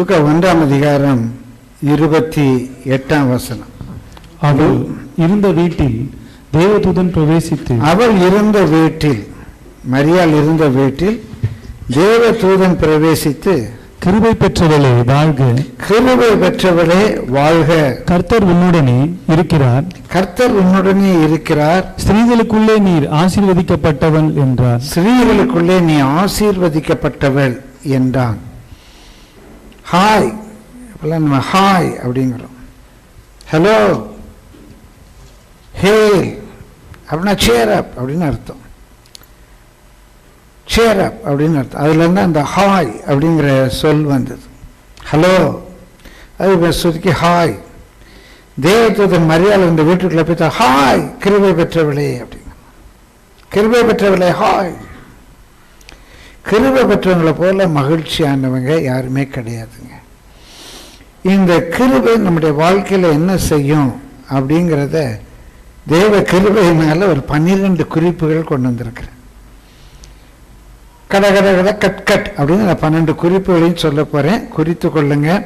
லூக்கா ஒன்றாம் அதிகாரம் இருபத்தி எட்டாம் வசனம் அவள் இருந்த வீட்டில் தேவதூதன் பிரவேசித்து அவள் இருந்த வீட்டில் மரியாள் இருந்த வீட்டில் தேவ தூதன் பிரவேசித்து கிருபை பெற்றவளே வாழ்க கிருபை பெற்றவளே வாழ்க கர்த்தர் உன்னுடனே இருக்கிறார் கர்த்தர் உன்னுடனே இருக்கிறார் ஸ்திரீகளுக்குள்ளே நீர் ஆசீர்வதிக்கப்பட்டவள் என்றார் ஸ்திரீகளுக்குள்ளே நீ ஆசீர்வதிக்கப்பட்டவள் என்றான் ஹாய் இப்பெல்லாம் நம்ம ஹாய் அப்படிங்கிறோம். ஹலோ ஹே அப்படின்னா சேர் அப் அப்படின்னு அர்த்தம். சேர் அப் அப்படின்னு அர்த்தம். அதுலேருந்து அந்த ஹாய் அப்படிங்கிற சொல் வந்தது. ஹலோ அது சுருக்கி ஹாய் தேவத்துவத்தின் மரியாதை இந்த வீட்டுக்குள்ளே போய்த்தா ஹாய் கிருபை பெற்றவளே அப்படிங்க. கிருபை பெற்றவளே ஹாய் கிருபை பெற்றவங்களை போல மகிழ்ச்சியானவங்க யாருமே கிடையாதுங்க. இந்த கிருபை நம்முடைய வாழ்க்கையில் என்ன செய்யும் அப்படிங்கிறத தேவ கிருபையினால ஒரு பன்னிரெண்டு குறிப்புகள் கொண்டு வந்திருக்கிறேன். கட கட கட கட் கட் அப்படின்னு நான் பன்னெண்டு குறிப்புகளையும் சொல்ல போகிறேன் குறித்து கொள்ளுங்க.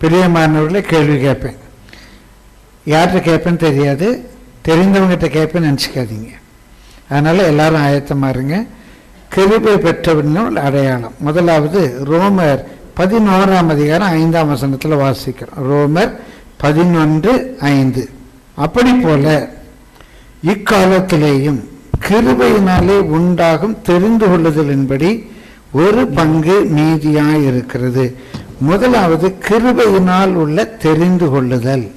பிரியமானவர்களை கேள்வி கேட்பேன். யார்கிட்ட கேட்பேன்னு தெரியாது. தெரிந்தவங்ககிட்ட கேட்பேன்னு நினச்சிக்காதீங்க. அதனால் எல்லாரும் ஆயத்தமாக இருங்க. கிருபை பெற்றவனும் அடையாளம். முதலாவது ரோமர் பதினோராம் அதிகாரம் ஐந்தாம் வசனத்தில் வாசிக்கிறோம். ரோமர் பதினொன்று ஐந்து. அப்படி போல இக்காலத்திலேயும் கிருபையினாலே உண்டாகும் தெரிந்து கொள்ளுதலின்படி ஒரு பங்கு மீதியாயிருக்கிறது முதலாவது கிருபையினால் உள்ள தெரிந்து கொள்ளுதல்.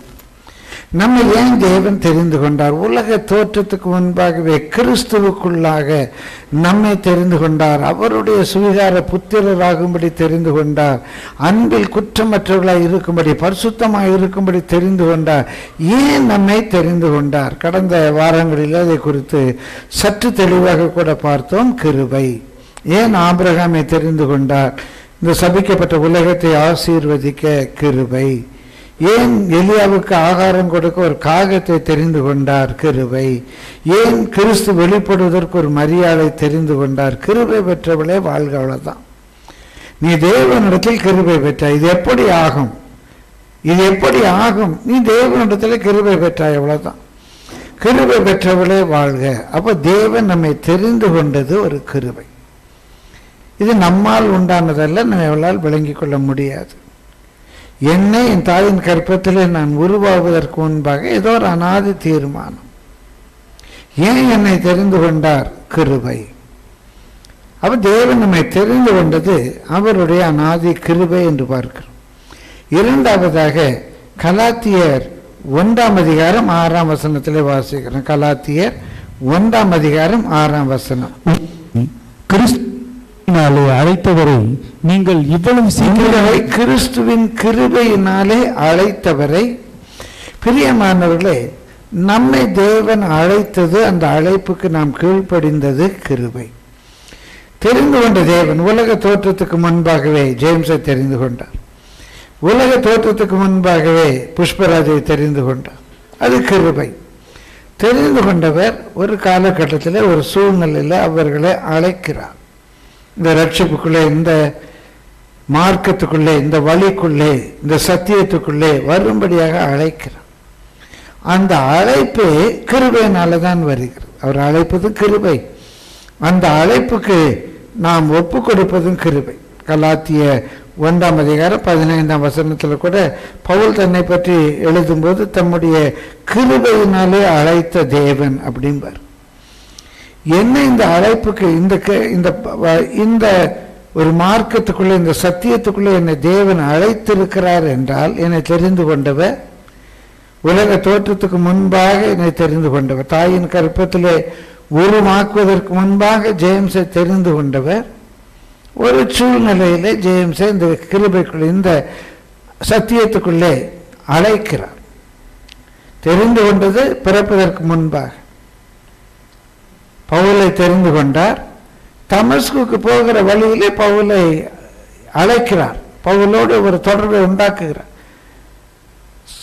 நம்ம ஏன் தேவன் தெரிந்து கொண்டார்? உலக தோற்றத்துக்கு முன்பாகவே கிறிஸ்துவுக்குள்ளாக நம்மை தெரிந்து கொண்டார். அவருடைய சுவிகார புத்திரராகும்படி தெரிந்து கொண்டார். அன்பில் குற்றமற்றவர்களாக இருக்கும்படி பரிசுத்தமாக இருக்கும்படி தெரிந்து கொண்டார். ஏன் நம்மை தெரிந்து கொண்டார்? கடந்த வாரங்களில் அதை குறித்து சற்று தெளிவாக கூட பார்த்தோம். கிருபை. ஏன் ஆபிரகாமை தெரிந்து கொண்டார்? இந்த சபிக்கப்பட்ட உலகத்தை ஆசீர்வதிக்க கிருபை. ஏன் எலியாவுக்கு ஆகாரம் கொடுக்க ஒரு காகத்தை தெரிந்து கொண்டார் கிருவை ஏன் கிறிஸ்து வெளிப்படுவதற்கு ஒரு மரியாதை தெரிந்து கொண்டார்? கிருவை பெற்றவளே வாழ்க அவ்வளோதான் நீ தேவனிடத்தில் கிருபை பெற்றாய். இது எப்படி ஆகும்? இது எப்படி ஆகும்? நீ தேவனிடத்தில் கிருவை பெற்றாய் அவ்வளோதான் கிருவை பெற்றவளே வாழ்க. அப்போ தேவன் நம்மை தெரிந்து கொண்டது ஒரு கிருவை இது நம்மால் உண்டானதல்ல நம்ம எவ்வளால் விளங்கிக் கொள்ள முடியாது. என்னை என் தாயின் கற்பத்திலே நான் உருவாவதற்கு முன்பாக ஏதோ ஒரு அனாதி தீர்மானம். ஏன் என்னை தெரிந்து கொண்டார்? கிருபை. அவர் தேவன் நம்மை தெரிந்து கொண்டது அவருடைய அனாதி கிருபை என்று பார்க்கிறோம். இரண்டாவதாக கலாத்தியர் ஒன்றாம் அதிகாரம் ஆறாம் வசனத்திலே வாசிக்கிறோம். கலாத்தியர் ஒன்றாம் அதிகாரம் ஆறாம் வசனம். கிருபையினாலே அழைத்தவரை நீங்கள் இவ்வளவு சீக்கிரமே கிறிஸ்துவின் கிருபையினாலே அழைத்தவரை. பிரியமானவர்களே நம்மை தேவன் அழைத்தது அந்த அழைப்புக்கு நாம் கீழ்ப்படிந்தது கிருபை. தெரிந்து கொண்ட தேவன் உலக தோற்றத்துக்கு முன்பாகவே ஜேம்ஸை தெரிந்து கொண்டார். உலக தோற்றத்துக்கு முன்பாகவே புஷ்பராஜை தெரிந்து கொண்டார். அது கிருபை. தெரிந்து கொண்டவர் ஒரு காலகட்டத்தில் ஒரு சூழ்நிலையில் அவர்களை அழைக்கிறார். இந்த ரட்சிப்புக்குள்ளே இந்த மார்க்கத்துக்குள்ளே இந்த வழிக்குள்ளே இந்த சத்தியத்துக்குள்ளே வரும்படியாக அழைக்கிறார். அந்த அழைப்பு கிருபையினால தான் வருகிறது. அவர் அழைப்பதும் கிருபை. அந்த அழைப்புக்கு நாம் ஒப்பு கொடுப்பதும் கிருபை. கலாத்திய ஒன்றாம் அதிகாரம் பதினைந்தாம் வசனத்தில் கூட பவுல் தன்னை பற்றி எழுதும்போது தம்முடைய கிருபையினாலே அழைத்த தேவன் அப்படிம்பார். என்ன இந்த அழைப்புக்கு இந்த க- இந்த வ- இந்த ஒரு மார்க்கத்துக்குள்ளே இந்த சத்தியத்துக்குள்ளே என்னை தேவன் அழைத்திருக்கிறார் என்றால் என்னை தெரிந்து கொண்டவர் உலக தோற்றத்துக்கு முன்பாக என்னை தெரிந்து கொண்டவர் தாயின் கற்பத்திலே உருமாக்குவதற்கு முன்பாக ஜேம்ஸை தெரிந்து கொண்டவர் ஒரு சூழ்நிலையிலே ஜேம்ஸை இந்த கிருபைக்குள்ளே இந்த சத்தியத்துக்குள்ளே அழைக்கிறார். தெரிந்து கொண்டது பிறப்பதற்கு முன்பாக. பவுலை தெரிந்து கொண்டார். தமஸ்குக்கு போகிற வழியிலே பவுலை அழைக்கிறார். பவுலோடு ஒரு தொடர்பை உண்டாக்குகிறார்.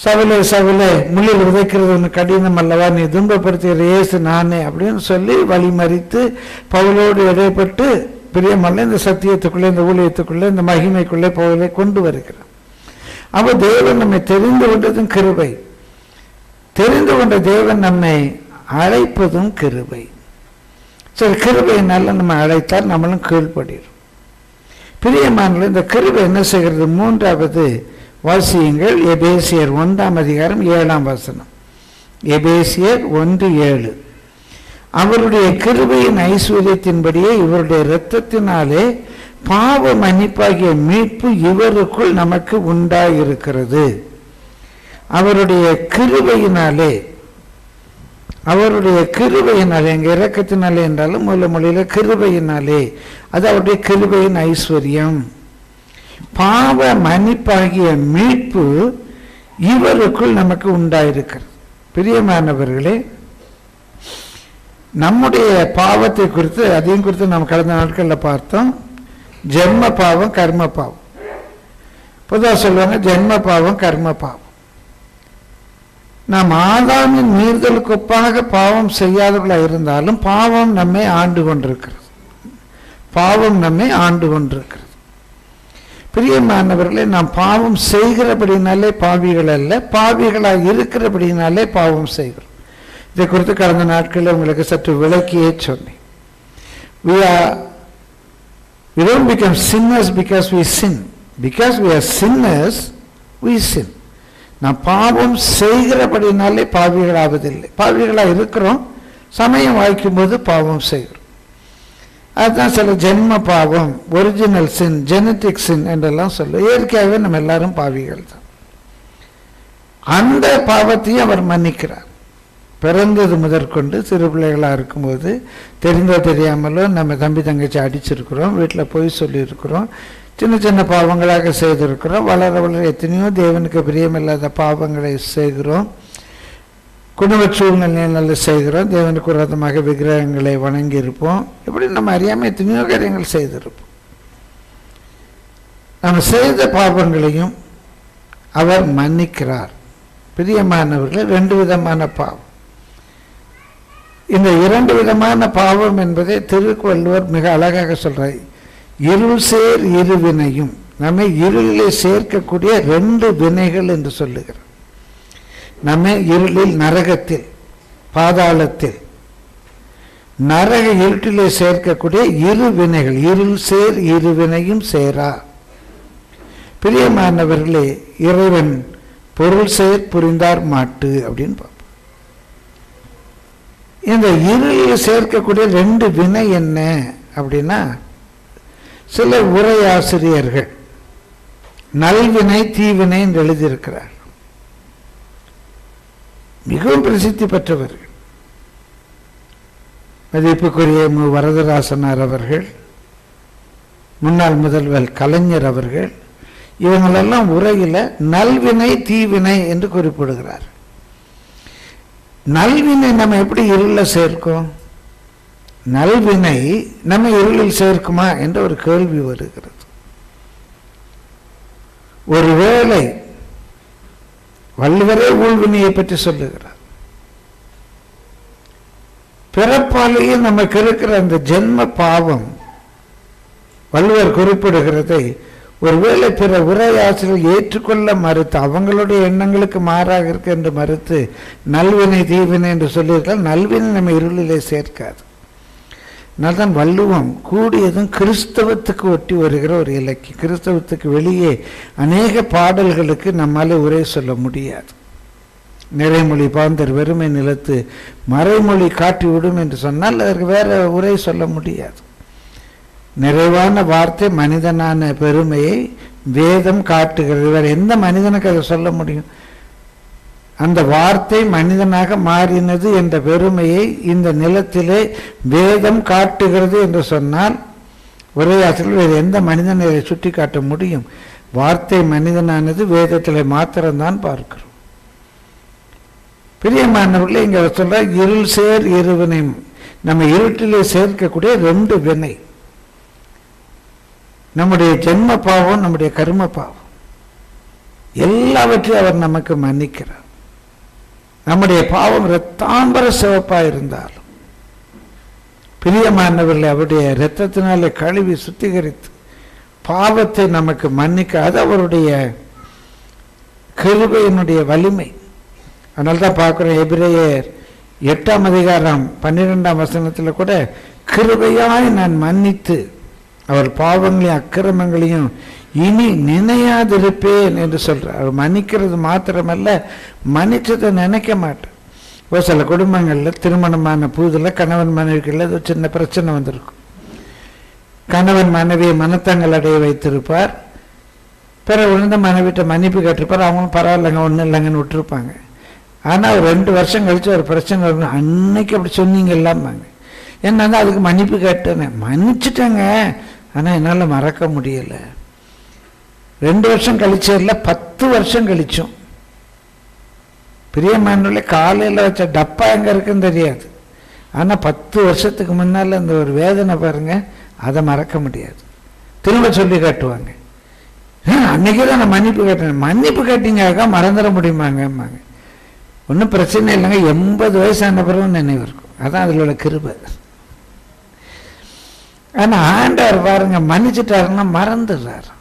சவிலே சவிலே முள்ளில் விதைக்கிறது ஒன்று கடினம் அல்லவா? நீ துன்பப்படுத்துகிற இயேசு நானே அப்படின்னு சொல்லி வழிமறித்து பவுலோடு இடைப்பட்டு பிரியமல்ல இந்த சத்தியத்துக்குள்ளே இந்த ஊழியத்துக்குள்ளே இந்த மகிமைக்குள்ளே பவுலை கொண்டு வருகிறார். அப்போ தேவன் நம்மை தெரிந்து கொண்டதும் கிருபை. தெரிந்து கொண்ட தேவன் நம்மை அழைப்பதும் கிருபை. சரி கிருபையினால் நம்ம அழைத்தால் நம்மளும் கீழ்படுகிறோம் பிரியமானல இந்த கிருபை என்ன செய்கிறது? மூன்றாவது வாசியங்கள் எபேசியர் ஒன்றாம் அதிகாரம் ஏழாம் வசனம். எபேசியர் ஒன்று ஏழு. அவருடைய கிருபையின் ஐஸ்வர்யத்தின்படியே இவருடைய இரத்தத்தினாலே பாவ மன்னிப்பாகிய மீட்பு இவருக்குள் நமக்கு உண்டாயிருக்கிறது. அவருடைய கிருபையினாலே அவருடைய கிருபையினாலே எங்கள் இறக்கத்தினாலே என்றாலும் முதல்ல மொழியில் கிருபையினாலே. அது அவருடைய கிருபையின் ஐஸ்வர்யம். பாவ மன்னிப்பாகிய மீட்பு இவருக்குள் நமக்கு உண்டாயிருக்கிறது. பிரியமானவர்களே நம்முடைய பாவத்தை குறித்து அதையும் குறித்து நம்ம கடந்த நாட்களில் பார்த்தோம். ஜென்ம பாவம் கர்ம பாவம். பொதுவாக சொல்லுவாங்க ஜென்ம பாவம் கர்ம பாவம். நாம் ஆதாமின் மீறுதலுக்கு ஒப்பாக பாவம் செய்யாதவர்களாக இருந்தாலும் பாவம் நம்மை ஆண்டு கொண்டிருக்கிறது. பாவம் நம்மை ஆண்டு கொண்டிருக்கிறது. பிரியமானவர்களே நாம் பாவம் செய்கிறபடினாலே பாவிகள் அல்ல பாவிகளாக இருக்கிறபடினாலே பாவம் செய்கிறோம். இதை குறித்து கடந்த நாட்களில் உங்களுக்கு சற்று விளக்கியே சொன்னேன். We are we don't become sinners because we sin. Because we are sinners we sin. நான் பாவம் செய்கிறபடினாலே பாவிகளாவதில்லை. பாவிகளாக இருக்கிறோம். சமயம் வாய்க்கும்போது பாவம் செய்கிறோம். அதுதான் சில ஜென்ம பாவம் ஒரிஜினல் சின் ஜெனட்டிக் சின் என்றெல்லாம் சொல்லுவோம் இயற்கையாகவே நம்ம எல்லாரும் பாவிகள் தான். அந்த பாவத்தையும் அவர் மன்னிக்கிறார். பிறந்தது முதற்கொண்டு சிறு பிள்ளைகளாக இருக்கும்போது தெரிந்தோ தெரியாமலோ நம்ம தம்பி தங்கச்சி அடிச்சிருக்கிறோம் வீட்டில் போய் சொல்லியிருக்கிறோம். சின்ன சின்ன பாவங்களாக செய்திருக்கிறோம். வளர வளர எத்தனையோ தேவனுக்கு பிரியமில்லாத பாவங்களை செய்கிறோம். குடும்ப சூழ்நிலையில் செய்கிறோம். தேவனுக்கு விரோதமாக விக்கிரகங்களை வணங்கி இருப்போம் இப்படி நம்ம அறியாமல் எத்தனையோ காரியங்கள் செய்திருப்போம். நம்ம செய்த பாவங்களையும் அவர் மன்னிக்கிறார். பிரியமானவர்கள் ரெண்டு விதமான பாவம். இந்த இரண்டு விதமான பாவம் என்பதை திருக்குவள்ளுவர் மிக அழகாக சொல்கிறார் இருள் சேர் இருவினையும் நம்மை இருளிலே சேர்க்கக்கூடிய ரெண்டு வினைகள் என்று சொல்லுகிறார். நம்மை இருளில் நரகத்தில் பாதாளத்தில் நரக இருட்டிலே சேர்க்கக்கூடிய இரு வினைகள் இருள் சேர் இருவினையும் சேரா. பிரியமானவர்களே இறைவன் பொருள் சேர் புரிந்தார் மாட்டு அப்படின்னு பார்ப்போம். இந்த இருளில் சேர்க்கக்கூடிய ரெண்டு வினை என்ன அப்படின்னா சில உரையாசிரியர்கள் நல்வினை தீவினை என்று எழுதியிருக்கிறார். மிகவும் பிரசித்தி பெற்றவர்கள். மதிப்புக்குரிய மு. வரதராசனார் அவர்கள் முன்னாள் முதல்வர் கலைஞர் அவர்கள் இவங்களெல்லாம் உரையில் நல்வினை தீவினை என்று குறிப்பிடுகிறார். நல்வினை நம்ம எப்படி இருள சேர்க்கும்? நல்வினை நம்ம இருளில் சேர்க்குமா என்ற ஒரு கேள்வி வருகிறது. ஒருவேளை வள்ளுவரே ஊழ்வினையை பற்றி சொல்லுகிறார். பிறப்பாலேயே நமக்கு இருக்கிற அந்த ஜென்ம பாவம் வள்ளுவர் குறிப்பிடுகிறதை ஒருவேளை பிற உரையாசிரியர்கள் ஏற்றுக்கொள்ள மறுத்து அவங்களுடைய எண்ணங்களுக்கு மாறாக இருக்கு என்று மறுத்து நல்வினை தீவினை என்று சொல்லியிருக்கால் நல்வினை நம்ம இருளிலே சேர்க்காது. தான் வள்ளுவம் கூடியதும் கிறிஸ்தவத்துக்கு ஒட்டி வருகிற ஒரு இலக்கியம் கிறிஸ்தவத்துக்கு வெளியே அநேக பாடல்களுக்கு நம்மால் உரை சொல்ல முடியாது. நிறைமொழி பாந்தர் வெறுமை நிலத்து மறைமொழி காட்டி விடும் என்று சொன்னால் அதற்கு வேற உரை சொல்ல முடியாது. நிறைவான வார்த்தை மனிதனான பெருமையை வேதம் காட்டுகிறது. வேற எந்த மனிதனுக்கு அதை சொல்ல முடியும்? அந்த வார்த்தை மனிதனாக மாறினது என்ற பெருமையை இந்த நிலத்திலே வேதம் காட்டுகிறது என்று சொன்னால் ஒரே ஆசிரியர் வேறு எந்த மனிதனை இதை சுட்டி காட்ட முடியும்? வார்த்தை மனிதனானது வேதத்தில் மாத்திரம்தான் பார்க்கிறோம். பிரியமானவர்களே இங்கே சொல்ற இருள் சேர் இருவினை. நம்ம இருட்டிலே சேர்க்கக்கூடிய ரெண்டு வினை. நம்முடைய ஜென்ம பாவம் நம்முடைய கர்ம பாவம். எல்லாவற்றையும் அவர் நமக்கு மன்னிக்கிறார். நம்முடைய பாவம் ரத்தாம்பர சிவப்பா இருந்தாலும் பிரியமானவர்களை அவருடைய இரத்தத்தினாலே கழுவி சுத்திகரித்து பாவத்தை நமக்கு மன்னிக்காது. அவருடைய கிருபையினுடைய வலிமை. அதனால தான் பார்க்குறோம் எபிரேயர் எட்டாம் அதிகாரம் பன்னிரெண்டாம் வசனத்தில் கூட கிருபையாய் நான் மன்னித்து அவர் பாவங்களையும் அக்கிரமங்களையும் இனி நினையாதிருப்பேன் என்று சொல்கிறார் அவர் மன்னிக்கிறது மாத்திரமல்ல மன்னிச்சதை நினைக்க மாட்டேன் ஒரு சில குடும்பங்களில் திருமணமான புதுதில் கணவன் மனைவிக்குள்ள ஏதோ சின்ன பிரச்சனை வந்திருக்கும். கணவன் மனைவியை மனத்தங்கள் அடைய வைத்திருப்பார். பிறகு விழுந்த மனைவிட்ட மன்னிப்பு கேட்டிருப்பார். அவங்களும் பரவாயில்லைங்க ஒன்றும் இல்லைங்கன்னு விட்டுருப்பாங்க. ஆனால் ஒரு ரெண்டு வருஷம் கழித்து ஒரு பிரச்சனை வரும் அன்னைக்கு அப்படி சொன்னீங்க இல்லாமாங்க. என்ன அதுக்கு மன்னிப்பு கேட்டேன்னு. மன்னிச்சிட்டேங்க. ஆனால் என்னால் மறக்க முடியலை. ரெண்டு வருஷம் கழிச்சதில்ல பத்து வருஷம் கழிச்சோம். பிரியமானுள்ள காலையில் வச்ச டப்பா எங்கே இருக்குன்னு தெரியாது. ஆனால் பத்து வருஷத்துக்கு முன்னால் அந்த ஒரு வேதனை பாருங்க அதை மறக்க முடியாது. திரும்ப சொல்லி காட்டுவாங்க. "ஆ, தான் நான் மன்னிப்பு கேட்டேன். மன்னிப்பு கேட்டீங்க மறந்துட முடியுமாங்கம்மாங்க. ஒன்றும் பிரச்சனை இல்லைங்க. எண்பது வயசான பிறகு நினைவு இருக்கும். அதான் அதில் உள்ள கிருபை. ஆனால் ஆண்டவர் பாருங்க மன்னிச்சிட்டாருன்னா மறந்துடுறாரு.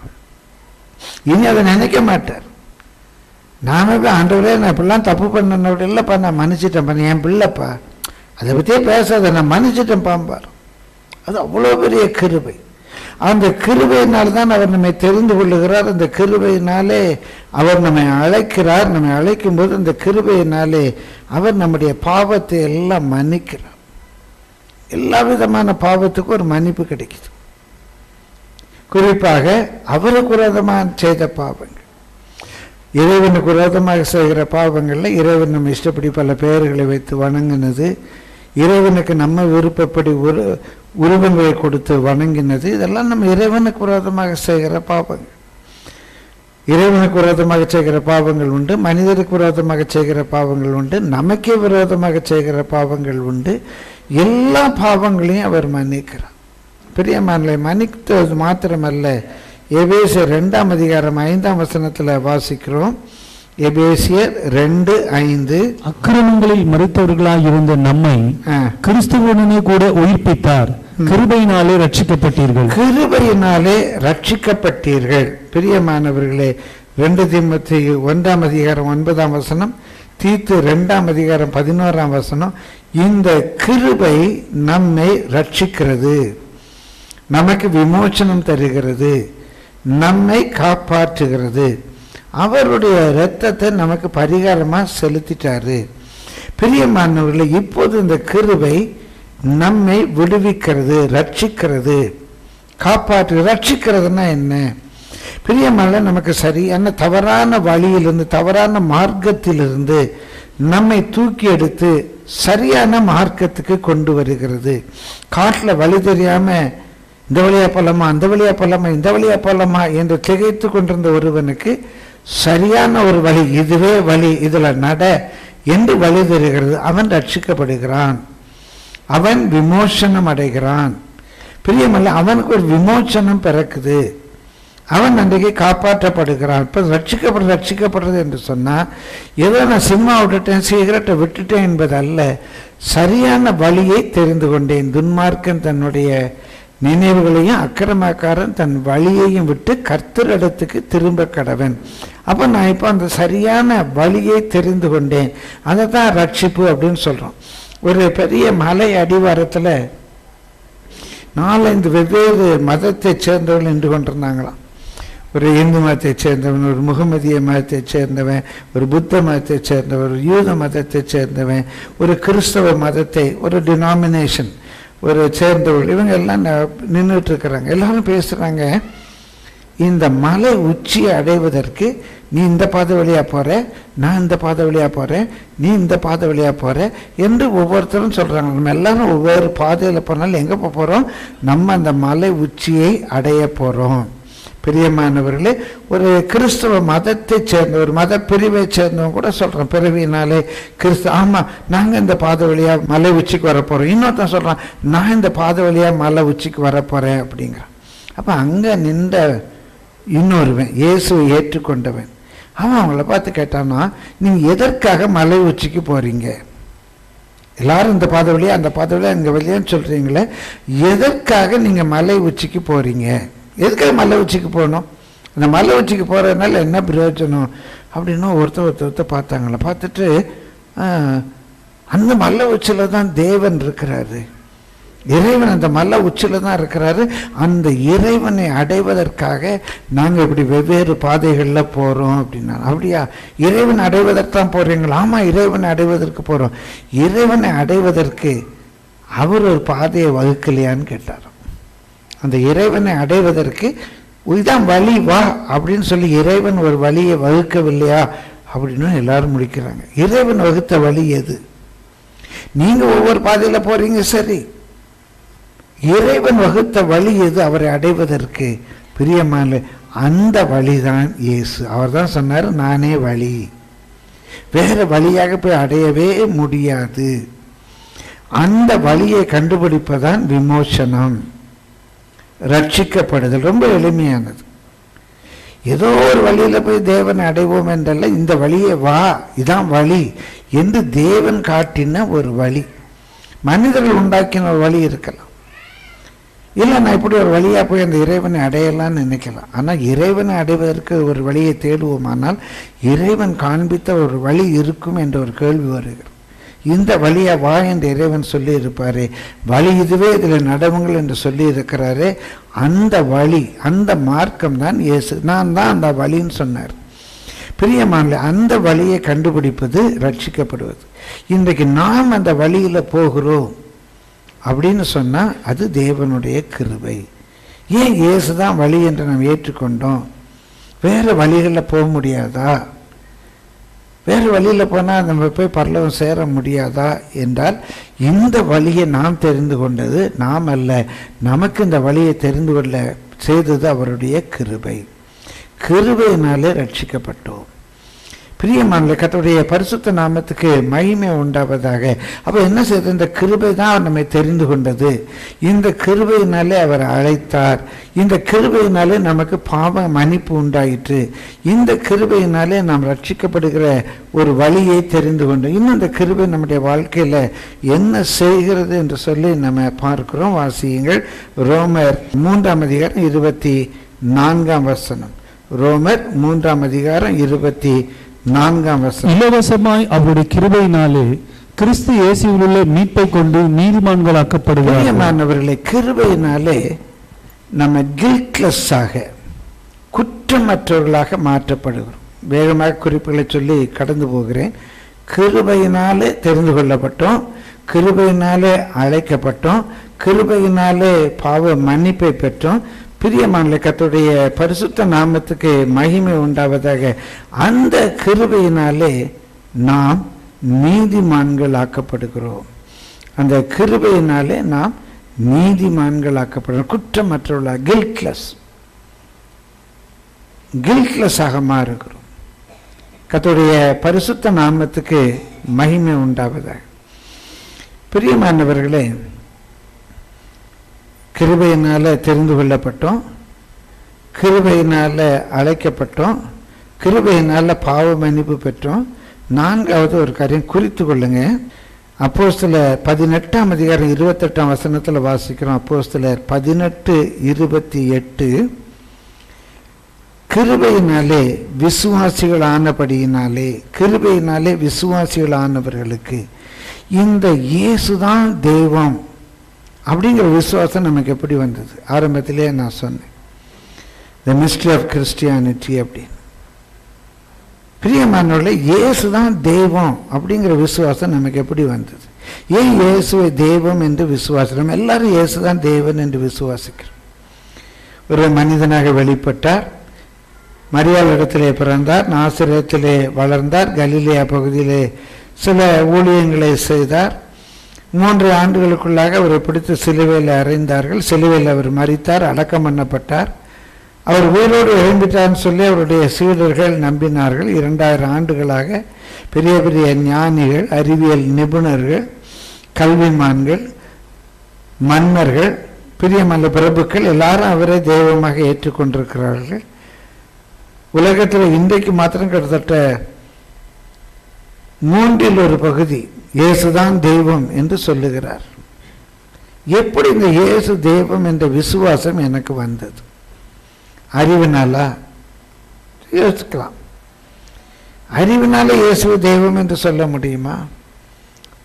இனி அதை நினைக்க மாட்டார். நாம போய் ஆண்டவரே நான் இப்படிலாம் தப்பு பண்ணனோட இல்லைப்பா நான் மன்னிச்சிட்டேன்ப்பா என் பிள்ளைப்பா. அதை பற்றியே பேசாத நான் மன்னிச்சிட்டேன் பாம்பார் அது அவ்வளோ பெரிய கிருபை. அந்த கிருபையினால் தான் அவர் நம்மை தெரிந்து கொள்ளுகிறார். அந்த கிருபையினாலே அவர் நம்மை அழைக்கிறார். நம்மை அழைக்கும் போது அந்த கிருபையினாலே அவர் நம்முடைய பாவத்தை எல்லாம் மன்னிக்கிறார். எல்லா விதமான பாவத்துக்கும் ஒரு மன்னிப்பு கிடைக்குது. குறிப்பாக அவருக்கு விரோதமாக செய்த பாவங்கள். இறைவனுக்கு விரோதமாக செய்கிற பாவங்களில் இறைவன் நம்ம இஷ்டப்படி பல பெயர்களை வைத்து வணங்கினது இறைவனுக்கு நம்ம விருப்பப்படி உரு உருவங்களை கொடுத்து வணங்கினது இதெல்லாம் நம்ம இறைவனுக்கு விரோதமாக செய்கிற பாவங்கள். இறைவனுக்கு விரோதமாக செய்கிற பாவங்கள் உண்டு மனிதருக்கு விரோதமாக செய்கிற பாவங்கள் உண்டு நமக்கே விரோதமாக செய்கிற பாவங்கள் உண்டு. எல்லா பாவங்களையும் அவர் மன்னிக்கிறார். பிரியமானலை மன்னித்தது மாத்திரமல்ல. எபேசியர் ரெண்டாம் அதிகாரம் ஐந்தாம் வசனத்தில் வாசிக்கிறோம். எபேசியர் ரெண்டு ஐந்து. அக்கிரமங்களில் மறித்தவர்களாய் இருந்த நம்மை ஆ. கிறிஸ்துவுடனே கூட உயிர்ப்பித்தார். கிருபையினாலே ரட்சிக்கப்பட்டீர்கள். கிருபையினாலே ரட்சிக்கப்பட்டீர்கள். பிரியமானவர்களே ரெண்டு தீமத்தி ஒன்றாம் அதிகாரம் ஒன்பதாம் வசனம் தீத்து ரெண்டாம் அதிகாரம் பதினோராம் வசனம் இந்த கிருபை நம்மை ரட்சிக்கிறது. நமக்கு விமோச்சனம் தருகிறது நம்மை காப்பாற்றுகிறது. அவருடைய இரத்தத்தை நமக்கு பரிகாரமாக செலுத்திட்டாரு. பிரியமானவர்களை இப்போது இந்த கிருவை நம்மை விடுவிக்கிறது ரட்சிக்கிறது. காப்பாற்று ரட்சிக்கிறதுனா என்ன? பிரியமான நமக்கு சரியான தவறான வழியிலிருந்து தவறான மார்க்கத்திலிருந்து நம்மை தூக்கி எடுத்து சரியான மார்க்கத்துக்கு கொண்டு வருகிறது. காட்டில் வழி தெரியாமல் இந்த வழியா போலாமா அந்த வழியா போலாமா இந்த வழியா போலாமா என்று திகைத்து கொண்டிருந்த ஒருவனுக்கு சரியான ஒரு வழி இதுவே வழி இதில் நட என்று வழி தருகிறது. அவன் ரட்சிக்கப்படுகிறான். அவன் விமோசனம் அடைகிறான். பிரியமல்ல அவனுக்கு ஒரு விமோசனம் பிறக்குது. அவன் அன்றைக்கு காப்பாற்றப்படுகிறான். இப்போ ரட்சிக்கப்படுறது ரட்சிக்கப்படுறது என்று சொன்னால் ஏதோ நான் சினிமா விட்டுட்டேன் சிகரெட்டை விட்டுட்டேன் என்பது அல்ல சரியான வழியை தெரிந்து கொண்டேன். துன்மார்க்கன் தன்னுடைய நினைவுகளையும் அக்கிரமக்காரன் தன் வழியையும் விட்டு கர்த்தரிடத்துக்கு திரும்ப கடவன். அப்போ நான் இப்போ அந்த சரியான வழியை தெரிந்து கொண்டேன். அதை தான் ரட்சிப்பு அப்படின்னு சொல்கிறோம் ஒரு பெரிய மலை அடிவாரத்தில் நாலஞ்சு வெவ்வேறு மதத்தைச் சேர்ந்தவர்கள் நின்று கொண்டிருந்தாங்களாம். ஒரு இந்து மதத்தைச் சேர்ந்தவன் ஒரு முகமதிய மதத்தைச் சேர்ந்தவன் ஒரு புத்த மதத்தைச் சேர்ந்தவன் ஒரு யூத மதத்தைச் சேர்ந்தவன் ஒரு கிறிஸ்தவ மதத்தை ஒரு டினாமினேஷன் ஒரு சேர்ந்தவர்கள் இவங்க எல்லாம் நின்றுட்டு இருக்கிறாங்க எல்லாரும் பேசுகிறாங்க இந்த மலை உச்சியை அடைவதற்கு நீ இந்த பாதை வழியாக போகிற நான் இந்த பாதை வழியாக போகிறேன் நீ இந்த பாதை வழியாக போகிற என்று ஒவ்வொருத்தரும் சொல்கிறாங்க நம்ம எல்லாரும் ஒவ்வொரு பாதையில் போனாலும் எங்கே போக போகிறோம் நம்ம அந்த மலை உச்சியை அடைய போகிறோம் பிரியமானவர்களே ஒரு கிறிஸ்தவ மதத்தை சேர்ந்த ஒரு மத பிரிவை சேர்ந்தவங்க கூட சொல்றோம் பிறவினாலே கிறிஸ்து ஆமா நாங்கள் இந்த பாதை வழியா மலை உச்சிக்கு வர போகிறோம் இன்னொருத்தன் சொல்றான் நான் இந்த பாதை வழியா மலை உச்சிக்கு வர போகிறேன் அப்படிங்கிறான். அப்ப அங்க நின்ற இன்னொருவன் இயேசுவை ஏற்றுக்கொண்டவன் அவன் அவங்கள பார்த்து கேட்டானா நீங்க எதற்காக மலை உச்சிக்கு போறீங்க? எல்லாரும் இந்த பாதை வழியா அந்த பாதை வழியா இங்கே வழியான்னு சொல்கிறீங்களே எதற்காக நீங்கள் மலை உச்சிக்கு போகிறீங்க எதுக்காக மலை உச்சிக்கு போகணும்? அந்த மலை உச்சிக்கு போகிறதுனால என்ன பிரயோஜனம்? அப்படின்னு ஒருத்தர் ஒருத்தர் ஒருத்தர் பார்த்தாங்களே பார்த்துட்டு அந்த மலை உச்சியில் தான் தேவன் இருக்கிறாரு. இறைவன் அந்த மலை உச்சியில் தான் இருக்கிறாரு. அந்த இறைவனை அடைவதற்காக நாங்கள் இப்படி வெவ்வேறு பாதைகளில் போகிறோம் அப்படின்னா அப்படியா? இறைவன் அடைவதற்கு தான் போகிறீங்களா ஆமாம் இறைவனை அடைவதற்கு போகிறோம் இறைவனை அடைவதற்கு அவர் ஒரு பாதையை வகுக்கலையான்னு கேட்டார் அந்த இறைவனை அடைவதற்கு இதுதான் வழி வா அப்படின்னு சொல்லி இறைவன் ஒரு வழியை வகுக்கவில்லையா அப்படின்னு எல்லாரும் முடிக்கிறாங்க. இறைவன் வகுத்த வழி எது? நீங்கள் ஒவ்வொரு பாதையில் போகிறீங்க சரி. இறைவன் வகுத்த வழி எது? அவரை அடைவதற்கு. பிரியமான அந்த வழிதான் இயேசு. அவர் தான் சொன்னார் நானே வழி. வேற வழியாக போய் அடையவே முடியாது. அந்த வழியை கண்டுபிடிப்பதான் விமோசனம். ரட்சிக்கப்படுதல் ரொம்ப எளிமையானது. ஏதோ ஒரு வழியில் போய் தேவனை அடைவோம் என்றல்ல இந்த வழியே வா இதான் வழி என்று தேவன் காட்டின ஒரு வழி. மனிதர்கள் உண்டாக்கின ஒரு வழி இருக்கலாம். இல்லை நான் இப்படி ஒரு வழியாக போய் அந்த இறைவனை அடையலாம்னு நினைக்கலாம். ஆனால் இறைவனை அடைவதற்கு ஒரு வழியை தேடுவோமானால் இறைவன் காண்பித்த ஒரு வழி இருக்கும் என்ற ஒரு கேள்வி வருகிறது. இந்த வழியை வா என்று இறைவன் சொல்லியிருப்பார். வழி இதுவே இதில் நடவுங்கள் என்று சொல்லியிருக்கிறாரே. அந்த வழி அந்த மார்க்கம் தான் இயேசு. நான் தான் அந்த வழின்னு சொன்னார். பிரியமான அந்த வழியை கண்டுபிடிப்பது ரட்சிக்கப்படுவது. இன்றைக்கு நாம் அந்த வழியில் போகிறோம் அப்படின்னு சொன்னால் அது தேவனுடைய கிருபை. ஏன் இயேசு தான் வழி என்று நாம் ஏற்றுக்கொண்டோம்? வேறு வழிகளில் போக முடியாதா? வேறு வழியில் போனால் நம்ம போய் பரலவம் சேர முடியாதா என்றால் இந்த வழியை நாம் தெரிந்து கொண்டது நாம் அல்ல. நமக்கு இந்த வழியை தெரிந்து கொள்ள செய்தது அவருடைய கிருபை. கிருபையினாலே ரட்சிக்கப்பட்டோம். பிரியமான கர்த்தருடைய பரிசுத்த நாமத்துக்கு மகிமை உண்டாவதாக. அப்போ என்ன செய்யறது இந்த கிருபை தான் அவர் நம்மை தெரிந்து கொண்டது. இந்த கிருபையினாலே அவர் அழைத்தார். இந்த கிருபையினாலே நமக்கு பாவ மன்னிப்பு உண்டாயிற்று. இந்த கிருபையினாலே நாம் ரட்சிக்கப்படுகிற ஒரு வழியை தெரிந்து கொண்டோம். இன்னும் இந்த கிருபை நம்முடைய வாழ்க்கையில் என்ன செய்கிறது என்று சொல்லி நம்ம பார்க்கிறோம். வாசியுங்கள். ரோமர் மூன்றாம் அதிகாரம் இருபத்தி நான்காம் வசனம். ரோமர் மூன்றாம் அதிகாரம் இருபத்தி நான்காம் வசனம். இலவசமாய் அவருடைய கிருபையினாலே கிறிஸ்து இயேசுவிலுள்ள மீட்பை கொண்டு நீதிமான்களாக்கப்படுகிறார்கள். பிரியமானவர்களே கிருபையினாலே நம்ம கில்ட்லெஸ்ஸாக குற்றமற்றவர்களாக மாற்றப்படுகிறோம். வேகமாக குறிப்புகளை சொல்லி கடந்து போகிறேன். கிருபையினாலே தெரிந்து கொள்ளப்பட்டோம். கிருபையினாலே அழைக்கப்பட்டோம். கிருபையினாலே பாவ மன்னிப்பை பெற்றோம். பிரியமான கத்துடைய பரிசுத்த நாமத்துக்கு மகிமை உண்டாவதாக அந்த கிருபையினாலே நாம் நீதிமான்கள் ஆக்கப்படுகிறோம் அந்த கிருபையினாலே நாம் நீதிமான்கள் ஆக்கப்படுகிறோம் குற்றமற்றவர்களாக கில்ட்லெஸ் கில்ட்லெஸ்ஸாக மாறுகிறோம். கத்துடைய பரிசுத்த நாமத்துக்கு மகிமை உண்டாவதாக. பிரியமானவர்களே கிருபையினால் தெரிந்து கொள்ளப்பட்டோம். கிருபையினால் அழைக்கப்பட்டோம். கிருபையினால் பாவ மன்னிப்பு பெற்றோம். நான்காவது ஒரு காரியம் குறித்து கொள்ளுங்க. அப்போஸ்தலர் பதினெட்டாம் அதிகாரம் இருபத்தெட்டாம் வசனத்தில் வாசிக்கிறோம். அப்போஸ்தலர் பதினெட்டு இருபத்தி எட்டு. கிருபையினாலே விசுவாசிகள் ஆனபடியினாலே கிருபையினாலே விசுவாசிகள் ஆனவர்களுக்கு இந்த இயேசுதான் தெய்வம். அப்படிங்கிற விசுவாசம் நமக்கு எப்படி வந்தது? ஆரம்பத்திலே நான் சொன்னேன். த மிஸ்ட்ரி ஆஃப் கிறிஸ்டியானிட்டி அப்படின்னு. பிரியமானவர்களே இயேசு தான் தெய்வம் அப்படிங்கிற விசுவாசம் நமக்கு எப்படி வந்தது? ஏன் இயேசுவை தெய்வம் என்று விசுவாசம் எல்லாரும் இயேசு தான் தெய்வன் என்று விசுவாசிக்கிறோம். ஒரு மனிதனாக வெளிப்பட்டார். மரியாளிடத்திலே பிறந்தார். நாசிரியத்திலே வளர்ந்தார். கலிலியா பகுதியிலே சில ஊழியங்களை செய்தார். மூன்று ஆண்டுகளுக்குள்ளாக அவரை பிடித்து சிலுவையில் அறைந்தார்கள். சிலுவையில் அவர் மறித்தார் அடக்கம் பண்ணப்பட்டார். அவர் உயிரோடு எழுந்துட்டார்னு சொல்லி அவருடைய சீடர்கள் நம்பினார்கள். இரண்டாயிரம் ஆண்டுகளாக பெரிய பெரிய ஞானிகள் அறிவியல் நிபுணர்கள் கல்விமான்கள் மன்னர்கள் பிரியமல்ல பிரபுக்கள் எல்லாரும் அவரை தெய்வமாக ஏற்றுக்கொண்டிருக்கிறார்கள். உலகத்தில் இன்றைக்கு மாத்திரம் கிட்டத்தட்ட மூன்றில் ஒரு பகுதி இயேசுதான் தெய்வம் என்று சொல்லுகிறார். எப்படி இந்த இயேசு தெய்வம் என்ற விசுவாசம் எனக்கு வந்தது? அறிவினாலா? யோசிக்கலாம். அறிவினால இயேசு தெய்வம் என்று சொல்ல முடியுமா?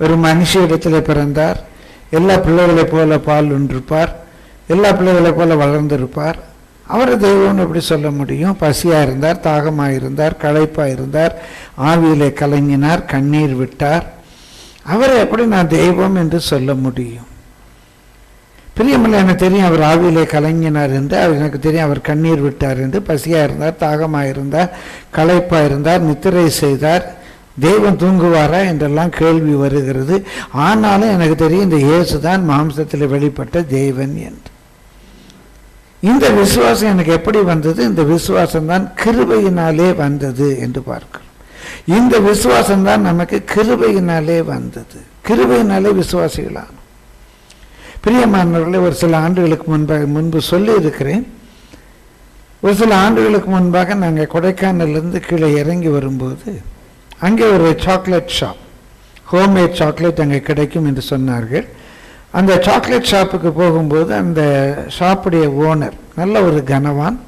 ஒரு மனுஷ இடத்துல பிறந்தார். எல்லா பிள்ளைகளைப் போல பால் ஒன்றிருப்பார் எல்லா பிள்ளைகளைப் போல வளர்ந்திருப்பார். அவரை தெய்வம்னு எப்படி சொல்ல முடியும்? பசியாக இருந்தார் தாகமாக இருந்தார் களைப்பாக இருந்தார் ஆவியிலே கலங்கினார் கண்ணீர் விட்டார். அவரை எப்படி நான் தெய்வம் என்று சொல்ல முடியும்? பிரியமில்ல எனக்கு தெரியும் அவர் ஆவியிலே கலங்கினார் என்று அவர் எனக்கு தெரியும் அவர் கண்ணீர் விட்டார் என்று பசியாக இருந்தார் தாகமாக இருந்தார் களைப்பாக இருந்தார் நித்திரை செய்தார் தெய்வம் தூங்குவாரா என்றெல்லாம் கேள்வி வருகிறது. ஆனாலும் எனக்கு தெரியும் இந்த இயேசு தான் மாம்சத்தில் வெளிப்பட்ட தெய்வன் என்று. இந்த விசுவாசம் எனக்கு எப்படி வந்தது? இந்த விசுவாசம் தான் கிருபையினாலே வந்தது என்று பார்க்கிறோம். இந்த விசுவாசம் தான் நமக்கு கிருபையினாலே வந்தது. கிருபையினாலே விசுவாசிகளான பிரியமானவர்களே ஒரு சில ஆண்டுகளுக்கு முன்பாக முன்பு சொல்லி இருக்கிறேன் ஒரு சில ஆண்டுகளுக்கு முன்பாக நாங்கள் கொடைக்கானல்லேருந்து கீழே இறங்கி வரும்போது அங்கே ஒரு சாக்லேட் ஷாப் ஹோம்மேட் சாக்லேட் அங்கே கிடைக்கும் என்று சொன்னார்கள். அந்த சாக்லேட் ஷாப்புக்கு போகும்போது அந்த ஷாப்புடைய ஓனர் நல்ல ஒரு கனவான்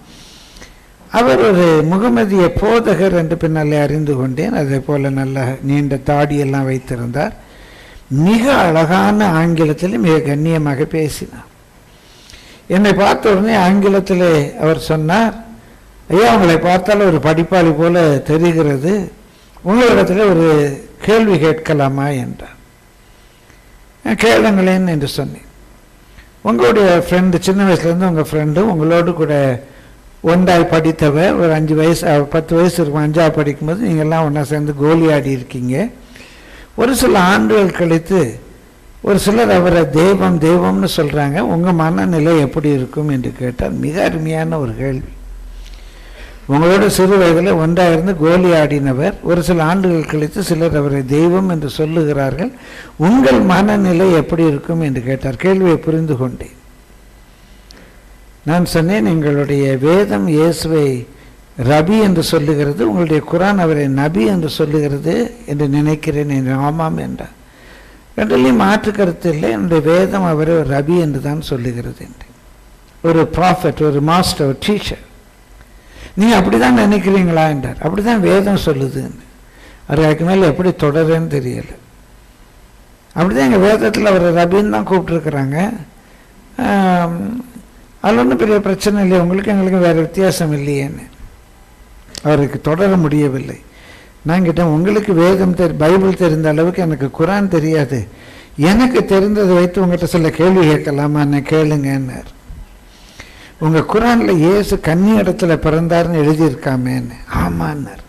அவர் ஒரு முகமதிய போதகர் என்று பின்னாலே அறிந்து கொண்டேன். அதே போல நல்ல நீண்ட தாடியெல்லாம் வைத்திருந்தார். மிக அழகான ஆங்கிலத்தில் மிக கண்ணியமாக பேசினார். என்னை பார்த்த உடனே ஆங்கிலத்தில் அவர் சொன்னார் ஐயா உங்களை பார்த்தால் ஒரு படிப்பாளி போல தெரிகிறது. உங்களிடத்தில் ஒரு கேள்வி கேட்கலாமா? என்றார். கேளுங்களேன் என்று சொன்னேன். உங்களுடைய ஃப்ரெண்டு சின்ன வயசுலேருந்து உங்கள் ஃப்ரெண்டு உங்களோடு கூட ஒன்றாய் படித்தவ ஒரு அஞ்சு வயசு பத்து வயசு இருக்கும் அஞ்சாவது படிக்கும்போது நீங்கள்லாம் ஒன்றா சேர்ந்து கோலி ஆடி இருக்கீங்க. ஒரு சில ஆண்டுகள் கழித்து ஒரு சிலர் அவரை தெய்வம் தெய்வம்னு சொல்கிறாங்க உங்கள் மனநிலை எப்படி இருக்கும் என்று கேட்டால் மிக அருமையான ஒரு கேள்வி. உங்களோட சிறு வயதில் ஒன்றாக இருந்து கோலி ஆடினவர் ஒரு சில ஆண்டுகள் கழித்து சிலர் அவரை தெய்வம் என்று சொல்லுகிறார்கள். உங்கள் மனநிலை எப்படி இருக்கும் என்று கேட்டார். கேள்வியை புரிந்து கொண்டேன். நான் சொன்னேன் எங்களுடைய வேதம் இயேசுவை ரபி என்று சொல்லுகிறது உங்களுடைய குரான் அவரை நபி என்று சொல்லுகிறது என்று நினைக்கிறேன் என்று ஆமாம் என்றார். ரெண்டுலேயும் மாற்று கருத்து இல்லை என்னுடைய வேதம் அவரை ஒரு ரபி என்று தான் சொல்லுகிறது என்று. ஒரு ப்ராஃபட் ஒரு மாஸ்டர் ஒரு டீச்சர் நீங்கள் அப்படி தான் நினைக்கிறீங்களா என்றார். அப்படி தான் வேதம் சொல்லுதுன்னு அவர் அதுக்கு மேலே எப்படி தொடருன்னு தெரியலை. அப்படி தான் எங்கள் வேதத்தில் அவர் ரபின்னு தான் கூப்பிட்ருக்குறாங்க அதில் ஒன்றும் பெரிய பிரச்சனை இல்லை உங்களுக்கு எங்களுக்கு வேறு வித்தியாசம் இல்லையேன்னு. அவருக்கு தொடர முடியவில்லை. நான் கேட்டேன் உங்களுக்கு வேதம் தெரி பைபிள் தெரிந்த அளவுக்கு எனக்கு குரான் தெரியாது. எனக்கு தெரிந்ததை வைத்து உங்கள்கிட்ட சில கேள்வி கேட்கலாமான்னு கேளுங்கன்னார். உங்கள் குரானில் இயேசு கன்னி இடத்துல பிறந்தாருன்னு எழுதியிருக்காமேன்னு. ஆமான்னார்.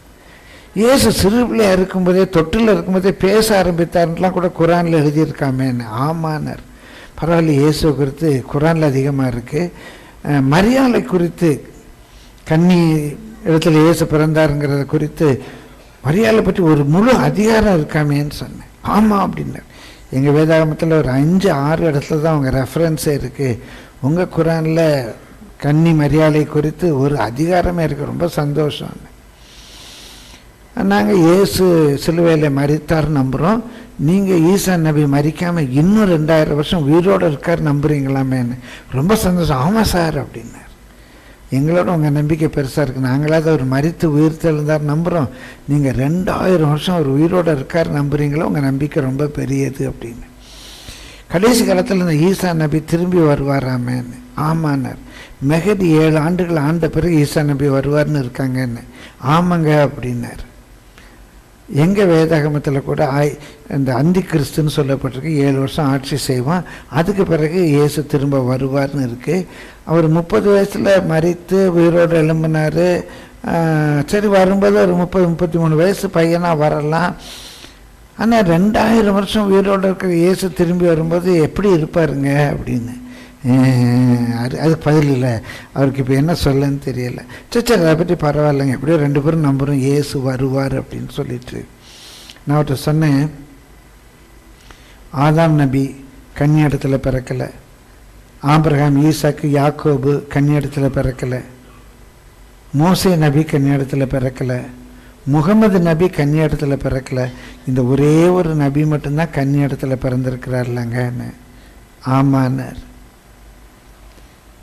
இயேசு சிறு பிள்ளையாக இருக்கும்போதே தொட்டில் இருக்கும்போதே பேச ஆரம்பித்தாருலாம் கூட குரானில் எழுதியிருக்காமேன்னு. ஆமான்னார். பரவாயில்ல இயேசு குறித்து குரானில் அதிகமாக இருக்குது மரியாதை குறித்து கன்னி இடத்துல இயேசு பிறந்தாருங்கிறத குறித்து மரியாதை பற்றி ஒரு முழு அதிகாரம் இருக்காமேன்னு சொன்னேன். ஆமாம் அப்படின்னார். எங்கள் வேதாகமத்தில் ஒரு அஞ்சு ஆறு இடத்துல தான் அவங்க ரெஃபரன்ஸே இருக்குது உங்கள் குரானில் கன்னி மரியாதை குறித்து ஒரு அதிகாரமே இருக்குது ரொம்ப சந்தோஷம். நாங்கள் இயேசு சிலுவையில் மறித்தார் நம்புகிறோம் நீங்கள் ஈசா நபி மறிக்காமல் இன்னும் ரெண்டாயிரம் வருஷம் உயிரோடு இருக்கார் நம்புறீங்களாமேன்னு. ரொம்ப சந்தோஷம். ஆமாம் சார் அப்படின்னார். எங்களோட உங்கள் நம்பிக்கை பெருசாக இருக்குது நாங்களாவது அவர் மறித்து உயிர் தெழுந்தார் நம்புகிறோம் நீங்கள் ரெண்டாயிரம் வருஷம் அவர் உயிரோடு இருக்கார் நம்புறீங்களோ உங்கள் நம்பிக்கை ரொம்ப பெரியது அப்படின்னு. கடைசி காலத்தில் இந்த ஈசா நபி திரும்பி வருவாராமேன்னு. ஆமானார் மெகதி ஏழு ஆண்டுகள் ஆண்ட பிறகு ஈசா நபி வருவார்னு இருக்காங்கன்னு. ஆமாங்க அப்படின்னார். எங்கள் வேதாகமத்தில் கூட ஆய் இந்த அந்தி கிறிஸ்துன்னு சொல்லப்பட்டிருக்கு. ஏழு வருஷம் ஆட்சி செய்வான். அதுக்கு பிறகு இயேசு திரும்ப வருவார்னு இருக்குது அவர் முப்பது வயசில் மறித்து உயிரோடு எழும்பினார். சரி வரும்போது ஒரு முப்பது முப்பத்தி மூணு வயசு பையனாக வரலாம். ஆனால் ரெண்டாயிரம் வருஷம் உயிரோடு இருக்கிற இயேசு திரும்பி வரும்போது எப்படி இருப்பாருங்க அப்படின்னு. அது அதுக்கு பதில் இல்லை. அவருக்கு இப்போ என்ன சொல்லன்னு தெரியல. சச்சா அதை பற்றி பரவாயில்லைங்க. எப்படியோ ரெண்டு பேரும் நம்புகிறோம் ஏசு வருவார் அப்படின்னு சொல்லிட்டு. நான் அவர்கிட்ட சொன்னேன். ஆதாம் நபி கன்னியாடத்தில் பிறக்கலை. ஆபிரகாம் ஈசாக்கு யாக்கோபு கன்னியாடத்தில் பிறக்கலை. மோசே நபி கன்னியாடத்தில் பிறக்கலை. முகமது நபி கன்னியாடத்தில் பிறக்கல. இந்த ஒரே ஒரு நபி மட்டும்தான் கன்னியாடத்தில் பிறந்திருக்கிறார்லங்கன்னு ஆமான்னார்.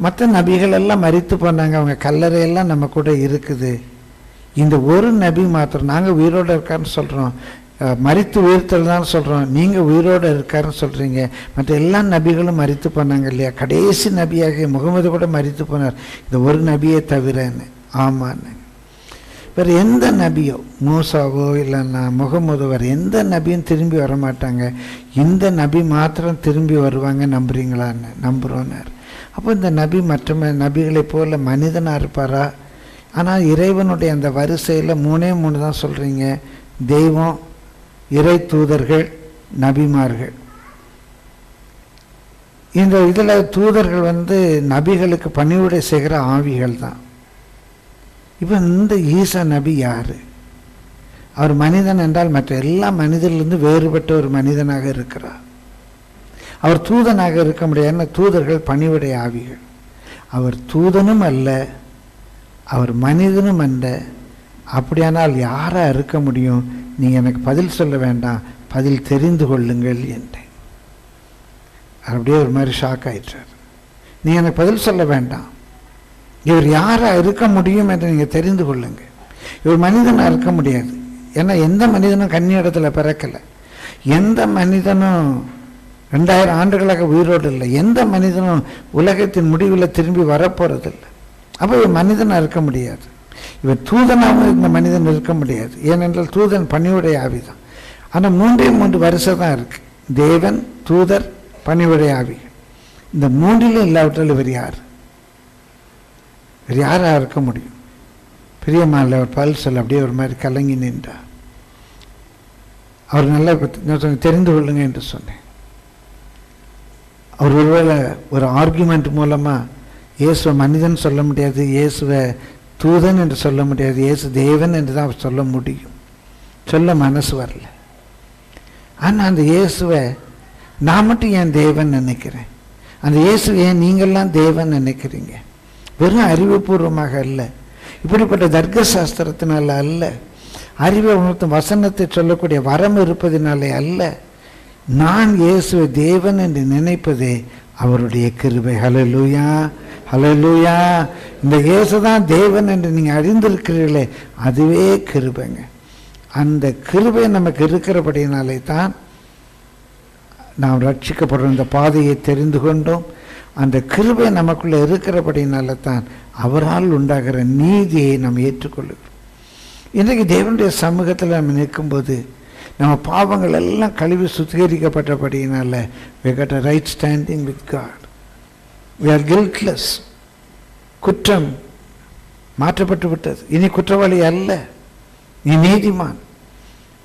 மற்ற நபிகள் எல்லாம் மறித்து போனாங்க. அவங்க கல்லறையெல்லாம் நம்ம கூட இருக்குது. இந்த ஒரு நபி மாத்திரம் நாங்கள் உயிரோடு இருக்காருன்னு சொல்கிறோம் மறித்து உயிர்த்தல் தான் சொல்கிறோம் நீங்கள் உயிரோடு இருக்காருன்னு சொல்கிறீங்க மற்ற எல்லா நபிகளும் மறித்து போனாங்க இல்லையா? கடைசி நபியாக முகமது கூட மறித்து போனார். இந்த ஒரு நபியை தவிரன்னு. ஆமான்னு. வேறு எந்த நபியோ மூசாவோ இல்லைன்னா முகமது வேறு எந்த நபியும் திரும்பி வர மாட்டாங்க இந்த நபி மாத்திரம் திரும்பி வருவாங்க நம்புறீங்களான்னு நம்புகிறோன்னார் அப்போ இந்த நபி மற்ற நபிகளை நபிகளைப் போல மனிதனாக இருப்பாரா? ஆனால் இறைவனுடைய அந்த வரிசையில் மூணே மூணு தான் சொல்கிறீங்க தெய்வம் இறை தூதர்கள் நபிமார்கள். இந்த இதில் தூதர்கள் வந்து நபிகளுக்கு பணிவுடை செய்கிற ஆவிகள் தான். இப்போ இந்த ஈசா நபி யார்? அவர் மனிதன் என்றால் மற்ற எல்லா மனிதர்லேருந்து வேறுபட்ட ஒரு மனிதனாக இருக்கிறார். அவர் தூதனாக இருக்க முடியாதுன்னு தூதர்கள் பணிவுடைய ஆவிகள். அவர் தூதனும் அல்ல அவர் மனிதனும் அல்ல. அப்படியானால் யாரா இருக்க முடியும்? நீங்கள் எனக்கு பதில் சொல்ல வேண்டாம். பதில் தெரிந்து கொள்ளுங்கள் என்றேன். அப்படியே ஒரு மாதிரி ஷாக் ஆயிட்டார். நீ எனக்கு பதில் சொல்ல வேண்டாம். இவர் யாரா இருக்க முடியும் என்று நீங்கள் தெரிந்து கொள்ளுங்க இவர் மனிதனாக இருக்க முடியாது. ஏன்னா எந்த மனிதனும் கன்னியிடத்தில் பிறக்கலை. எந்த மனிதனும் ரெண்டாயிரம் ஆண்டுகளாக உயிரோடு இல்லை. எந்த மனிதனும் உலகத்தின் முடிவில் திரும்பி வரப்போறதில்லை. அப்போ இவன் மனிதனாக இருக்க முடியாது. இவர் தூதனாகவும் இந்த மனிதன் இருக்க முடியாது. ஏனென்றால் தூதன் பணிவுடைய ஆவிதான். ஆனால் மூன்றே மூன்று வருஷம் தான் இருக்கு. தேவன் தூதர் பணிவுடைய ஆவி. இந்த மூன்றிலும் இல்லாவிட்டால் இவர் யார்? இவர் யாராக இருக்க முடியும்? பிரியமான அவர் பல் சொல்ல அப்படியே ஒரு மாதிரி கலங்கி நின்றார். அவர் நல்லா தெரிந்து கொள்ளுங்க என்று சொன்னேன். அவர் ஒருவேளை ஒரு ஆர்குமெண்ட் மூலமாக இயேசுவை மனிதன் சொல்ல முடியாது இயேசுவை தூதன் என்று சொல்ல முடியாது இயேசு தேவன் என்று தான் அவர் சொல்ல முடியும். சொல்ல மனசு வரல. ஆனால் அந்த இயேசுவை நான் மட்டும் ஏன் தேவன் நினைக்கிறேன்? அந்த இயேசு ஏன் நீங்கள்லாம் தேவன் நினைக்கிறீங்க? வெறும் அறிவுபூர்வமாக அல்ல. இப்படிப்பட்ட தர்க்க சாஸ்திரத்தினால அல்ல. அறிவை உணர்த்தும் வசனத்தை சொல்லக்கூடிய வரம் இருப்பதினாலே அல்ல. நான் இயேசுவை தேவன் என்று நினைப்பதே அவருடைய கிருபை. ஹலலூயா ஹலலூயா இந்த இயேசு தான் தேவன் என்று நீங்கள் அறிந்திருக்கிறீர்களே அதுவே கிருபைங்க. அந்த கிருபை நமக்கு இருக்கிறபடினாலே தான் நாம் ரட்சிக்கப்படுற இந்த பாதையை தெரிந்து கொண்டோம். அந்த கிருபை நமக்குள்ளே இருக்கிறபடினால தான் அவரால் உண்டாகிற நீதியை நாம் ஏற்றுக்கொள்ளுகிறோம். இன்றைக்கு தேவனுடைய சமூகத்தில் நம்ம நிற்கும்போது நம்ம பாவங்கள் எல்லாம் கழுவி சுத்திகரிக்கப்பட்டபடியினால we got right standing with God we are guiltless குற்றம் மாற்றப்பட்டு விட்டது. இனி குற்றவாளி அல்ல. நீ நீதிமான்.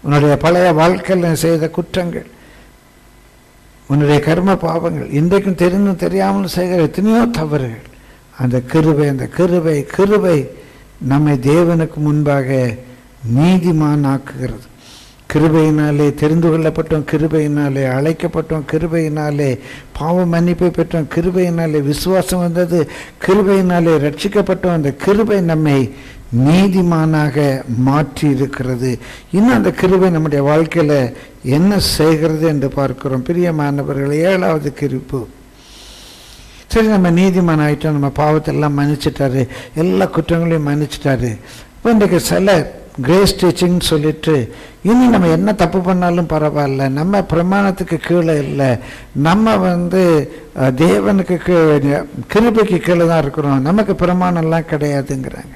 உன்னுடைய பழைய வாழ்க்கையில் செய்த குற்றங்கள் உன்னுடைய கர்ம பாவங்கள் இன்றைக்கும் தெரிந்தும் தெரியாமல் செய்கிற எத்தனையோ தவறுகள். அந்த கிருவை அந்த கிருவை கிருவை நம்மை தேவனுக்கு முன்பாக நீதிமான் ஆக்குகிறது. கிருபையினாலே தெரிந்து கொள்ளப்பட்டோம் கிருபையினாலே அழைக்கப்பட்டோம் கிருபையினாலே பாவ மன்னிப்பை பெற்றோம் கிருபையினாலே விசுவாசம் வந்தது கிருபையினாலே ரட்சிக்கப்பட்டோம். அந்த கிருபை நம்மை நீதிமானாக மாற்றி இருக்கிறது இன்னும் அந்த கிருபை நம்முடைய வாழ்க்கையில் என்ன செய்கிறது என்று பார்க்கிறோம். பிரியமானவர்கள் ஏழாவது கிருப்பு சரி நம்ம நீதிமான் ஆகிட்டோம் நம்ம பாவத்தை எல்லாம் மன்னிச்சிட்டாரு எல்லா குற்றங்களையும் மன்னிச்சிட்டாரு. இப்போ இன்றைக்கு சில கிரேஸ் டீச்சிங்னு சொல்லிட்டு இனி நம்ம என்ன தப்பு பண்ணாலும் பரவாயில்ல. நம்ம பிரமாணத்துக்கு கீழே இல்லை. நம்ம வந்து தேவனுக்கு கீழே கிருபைக்கு கீழே தான் இருக்கிறோம். நமக்கு பிரமாணம்லாம் கிடையாதுங்கிறாங்க.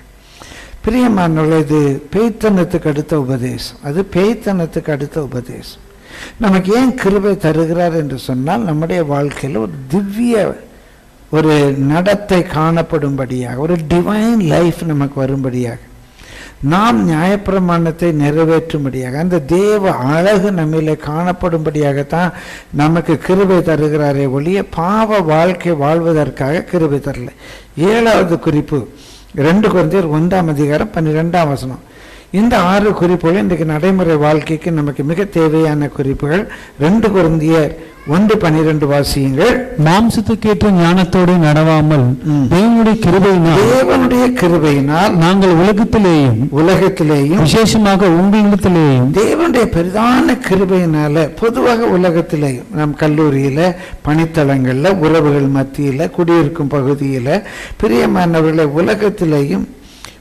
பிரியமானவர்களே இது பேய்த்தனத்துக்கு அடுத்த உபதேசம். அது பேய்த்தனத்துக்கு அடுத்த உபதேசம். நமக்கு ஏன் கிருபை தருகிறார் என்று சொன்னால் நம்முடைய வாழ்க்கையில் ஒரு திவ்ய ஒரு நடத்தை காணப்படும்படியாக ஒரு டிவைன் லைஃப் நமக்கு வரும்படியாக. நாம் நியாயப்பிரமாணத்தை நிறைவேற்றும்படியாக அந்த தேவ அழகு நம்மிலே காணப்படும்படியாகத்தான் நமக்கு கிருபை தருகிறாரே ஒழிய பாவ வாழ்க்கை வாழ்வதற்காக கிருபை தரல. ஏழாவது குறிப்பு ரெண்டு குழந்தையர் ஒன்றாம் அதிகாரம் பன்னிரெண்டாம் வசனம். இந்த ஆறு குறிப்புகள் இன்றைக்கு நடைமுறை வாழ்க்கைக்கு நமக்கு மிக தேவையான குறிப்புகள். ரெண்டு குழந்தையர் ஒன்று பனிரெண்டு வாசியுங்கள் மாம்சத்துக்கேற்ற ஞானத்தோடு நடவாமல். தேவனுடைய கிருபையினால் தேவனுடைய கிருபையினால் நாங்கள் உலகத்திலேயும் உலகத்திலேயும் விசேஷமாக உங்களிடத்திலேயும் தேவனுடைய பெரிதான கிருபையினால பொதுவாக உலகத்திலேயும் நம் கல்லூரியில பணித்தளங்கள்ல உறவுகள் மத்தியில குடியிருக்கும் பகுதியில பிரியமானவர்களை உலகத்திலேயும்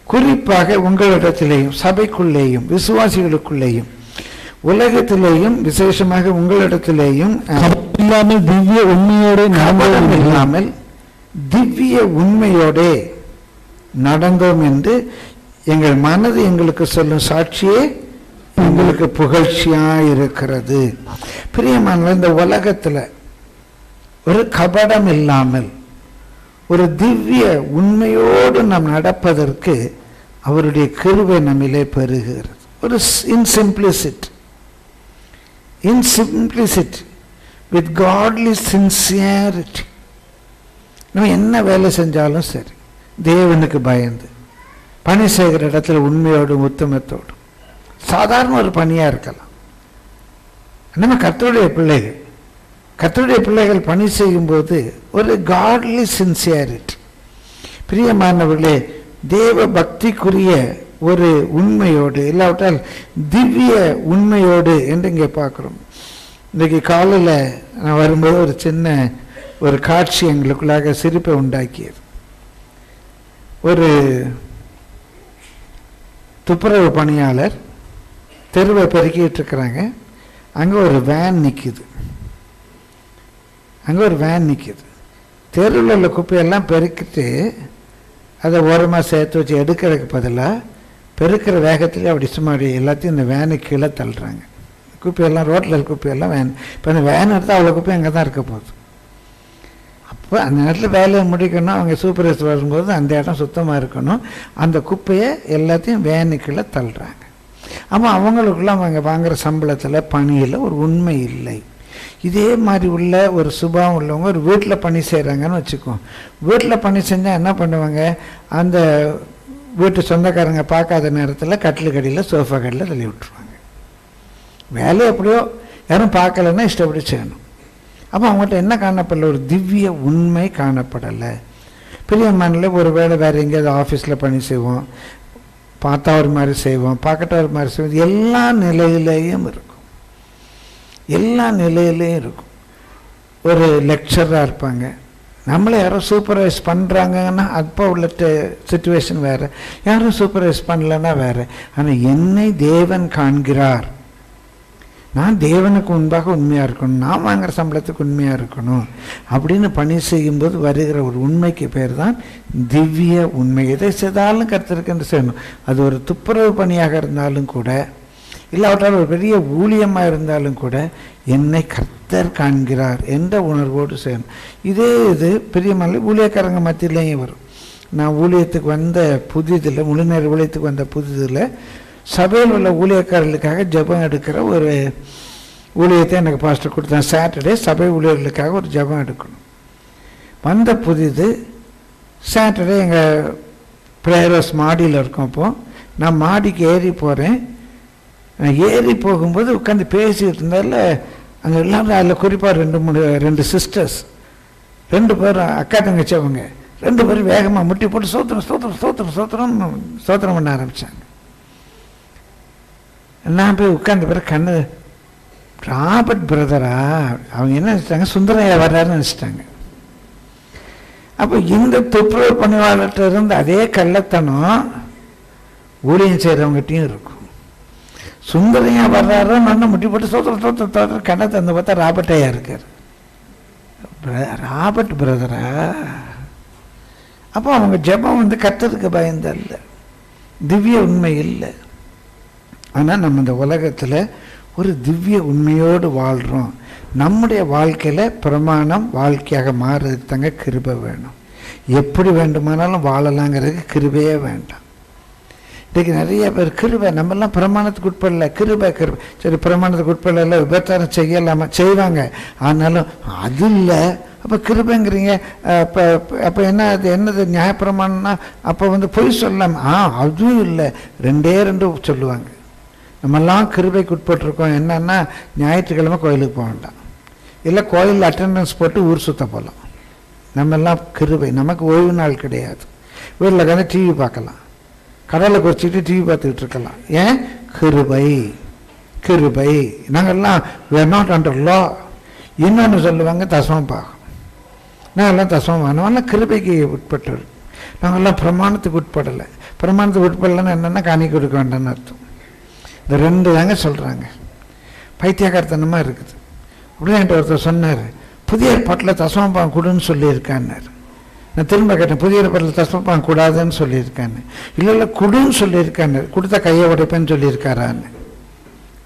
குறிப்பாக உங்களிடத்திலேயும் சபைக்குள்ளேயும் விசுவாசிகளுக்குள்ளேயும் உலகத்திலேயும் விசேஷமாக உங்களிடத்திலேயும் இல்லாமல் திவ்ய உண்மையோடு நடந்தோம் இல்லாமல் திவ்ய உண்மையோடே நடந்தோம் என்று எங்கள் மனது எங்களுக்கு சொல்லும் சாட்சியே எங்களுக்கு புகழ்ச்சியா இருக்கிறது. பிரியமான இந்த உலகத்துல ஒரு கபடம் இல்லாமல் ஒரு திவ்ய உண்மையோடு நாம் நடப்பதற்கு அவருடைய கிருபை நம்மிலே பெருகிறது. ஒரு in simplicity in simplicity, with godly sincerity நம்ம என்ன வேலை செஞ்சாலும் சரி தேவனுக்கு பயந்து பணி செய்கிற இடத்துல உண்மையோடும் உத்தமத்தோடும் சாதாரண ஒரு பணியாக இருக்கலாம். நம்ம கத்தருடைய பிள்ளைகள் கத்தருடைய பிள்ளைகள் பணி செய்யும்போது ஒரு காட்லி சின்சியாரிட்டி பிரியமானவர்களே தேவ பக்திக்குரிய ஒரு உண்மையோடு இல்லாவிட்டால் திவ்ய உண்மையோடு என்று இங்கே பார்க்குறோம். இன்றைக்கு காலையில் நான் வரும்போது ஒரு சின்ன ஒரு காட்சி எங்களுக்குள்ளாக சிரிப்பை உண்டாக்கியது. ஒரு துப்புரவு பணியாளர் தெருவை பெருக்கிட்டு இருக்கிறாங்க. அங்கே ஒரு வேன் நிற்கிது அங்கே ஒரு வேன் நிற்கிது தெருவில் உள்ள குப்பையெல்லாம் பெருக்கிட்டு அதை ஓரமாக சேர்த்து வச்சு எடுக்கிறதுக்கு பதிலாக பெருக்கிற வேகத்திலே அப்படி சும்மா அப்படி எல்லாத்தையும் இந்த வேனுக்கு கீழே தள்ளுறாங்க. குப்பையெல்லாம் ரோட்டில் இருக்க குப்பையெல்லாம் வேன் இப்போ அந்த வேன் எடுத்தால் அவ்வளோ குப்பை அங்கே தான் இருக்க போகுது. அப்போ அந்த நேரத்தில் வேலையை முடிக்கணும். அவங்க சூப்பர்வைசர் வரும்போது அந்த இடம் சுத்தமாக இருக்கணும். அந்த குப்பையை எல்லாத்தையும் வேனுக்குள்ளே தள்ளுறாங்க. ஆமாம் அவங்களுக்குள்ள அவங்க வாங்குற சம்பளத்தில் பணியில் ஒரு உண்மை இல்லை. இதே மாதிரி உள்ள ஒரு சுபாவம் உள்ளவங்க ஒரு வீட்டில் பணி செய்கிறாங்கன்னு வச்சுக்கோம் வீட்டில் பணி செஞ்சால் என்ன பண்ணுவாங்க? அந்த வீட்டு சொந்தக்காரங்க பார்க்காத நேரத்தில் கட்டில் கடியில் சோஃபா கடியில் தள்ளி விட்டுருவாங்க. வேலை எப்படியோ யாரும் பார்க்கலன்னா இஷ்டப்படி செய்யணும். அப்போ அவங்கள்ட்ட என்ன காணப்படல? ஒரு திவ்ய உண்மை காணப்படலை. பெரிய மனில் ஒரு வேளை வேறு எங்கேயாவது ஆஃபீஸில் பணி செய்வோம். பார்த்தா ஒரு மாதிரி செய்வோம். பார்க்கட்டா ஒரு மாதிரி செய்வோம். எல்லா நிலையிலேயும் இருக்கும். எல்லா நிலையிலையும் இருக்கும். ஒரு லெக்சராக இருப்பாங்க. நம்மளை யாரோ சூப்பர்வைஸ் பண்ணுறாங்கன்னா அப்போ உள்ள சுச்சுவேஷன் வேறு. யாரும் சூப்பர்வைஸ் பண்ணலன்னா வேறு. ஆனால் என்னை தேவன் காண்கிறார். நான் தேவனுக்கு முன்பாக உண்மையாக இருக்கணும். நான் வாங்குகிற சம்பளத்துக்கு உண்மையாக இருக்கணும். அப்படின்னு பணி செய்யும்போது வருகிற ஒரு உண்மைக்கு பேர் தான் திவ்ய உண்மை. எதை செய்தாலும் கருத்திருக்கின்ற செய்யணும். அது ஒரு துப்புரவு பணியாக இருந்தாலும் கூட இல்லாவிட்டால் ஒரு பெரிய ஊழியமாக இருந்தாலும் கூட என்னை கர்த்தர் காண்கிறார் என்ற உணர்வோடு செய்யணும் இதே இது பெரியமல்ல ஊழியக்காரங்க மத்தியிலையும் வரும். நான் ஊழியத்துக்கு வந்த புதிதில் முழுநேர ஊழியத்துக்கு வந்த புதிதில் சபையில் உள்ள ஊழியக்காரர்களுக்காக ஜெபம் எடுக்கிற ஒரு ஊழியத்தை எனக்கு பாஸ்டர் கொடுத்தேன். சாட்டர்டே சபை ஊழியர்களுக்காக ஒரு ஜெபம் எடுக்கணும். வந்த புதிது சாட்டர்டே எங்கள் ப்ரேயர்ஸ் மாடியில் இருக்கோம் அப்போது நான் மாடிக்கு ஏறி போகிறேன் ஏறி போகும்போது உட்காந்து பேசிக்கிட்டு இருந்தால அங்கே எல்லாரும் அதில் குறிப்பாக ரெண்டு மூணு ரெண்டு சிஸ்டர்ஸ் ரெண்டு பேரும் அக்கா தங்கச்சி அவங்க. ரெண்டு பேரும் வேகமாக முட்டி போட்டு சோத்திரம் சோத்திரம் சோத்திரம் சோத்திரம்னு சோத்திரம் பண்ண ஆரம்பித்தாங்க நான் போய் உட்கார்ந்த பிறகு கண்ணு ராபர்ட் பிரதரா அவங்க என்ன நினச்சிட்டாங்க? சுந்தரையா வர்றாருன்னு நினச்சிட்டாங்க. அப்போ இந்த துப்புரவு பணியாளர்கிட்ட இருந்து அதே கள்ளத்தனம் ஊழியம் செய்கிறவங்ககிட்டையும் இருக்கும். சுந்தரியாக வர்றாரு மண்ணை முட்டி போட்டு சோத்திர தோத்திர தோற்ற கண்ணை தந்து பார்த்தா ராபர்ட் ஐயா இருக்கார். ராபர்ட் பிரதரா அப்போ அவங்க ஜெபம் வந்து கர்த்தருக்கு பயந்தல்ல திவ்ய உண்மை இல்லை. ஆனால் நம்ம இந்த உலகத்தில் ஒரு திவ்ய உண்மையோடு வாழ்கிறோம் நம்முடைய வாழ்க்கையில் பிரமாணம் வாழ்க்கையாக மாறுறதுக்கு தாங்க கிருபை வேணும். எப்படி வேண்டுமானாலும் வாழலாங்கிறதுக்கு கிருபையே வேண்டாம். இன்றைக்கி நிறைய பேர் கிருபை நம்மெல்லாம் பிரமாணத்துக்கு உட்படல. கிருபை கிருபை. சரி பிரமாணத்துக்கு உட்படல விபச்சாரம் செய்யலாமா? செய்வாங்க. ஆனாலும் அது இல்லை. அப்போ கிருபைங்கிறீங்க. அப்போ அப்போ என்ன அது? என்னது நியாயப்பிரமாணம்னா அப்போ வந்து பொய் சொல்லலாம். ஆ அதுவும் இல்லை. ரெண்டே ரெண்டு சொல்லுவாங்க. நம்மெல்லாம் கிருபைக்கு உட்பட்டிருக்கோம். என்னன்னா ஞாயிற்றுக்கிழமை கோயிலுக்கு போக வேண்டாம். இல்லை கோயிலில் அட்டெண்டன்ஸ் போட்டு ஊர் சுத்த போகலாம் நம்மெல்லாம் கிருபை. நமக்கு ஓய்வு நாள் கிடையாது. வீட்டில் உட்காந்து டிவி பார்க்கலாம். கடலை குறைச்சிக்கிட்டு டிவி பார்த்துக்கிட்டு இருக்கலாம். ஏன்? கிருபை. கிருபை. நாங்கள்லாம் வேர் நாட் அண்டர் லா இன்னொன்று சொல்லுவாங்க தசமம் பாகம். நாங்கள்லாம் தசமம் வேணும்லாம் கிருபைக்கு உட்பட்டவர். நாங்கள்லாம் பிரமாணத்துக்கு உட்படலை. பிரமாணத்துக்கு உட்படலைன்னு என்னென்னா காணி கொடுக்க வேண்டாம்னு அர்த்தம். இந்த ரெண்டு தாங்க சொல்கிறாங்க பைத்தியகார்த்தனமாக இருக்குது. அப்படியே என்கிட்ட ஒருத்தர் சொன்னார் புதிய ஏற்பாட்டில் தசமபாகம் கொடுன்னு சொல்லியிருக்கான்னாரு. நான் திரும்ப கேட்டேன் புதிய ஏற்பாட்டில் தசமபாகம் கூடாதுன்னு சொல்லியிருக்கான்னு. இல்லை இல்லை கொடுன்னு சொல்லியிருக்கான்னு. கொடுத்தா கையை உடைப்பேன்னு சொல்லியிருக்காரான்னு.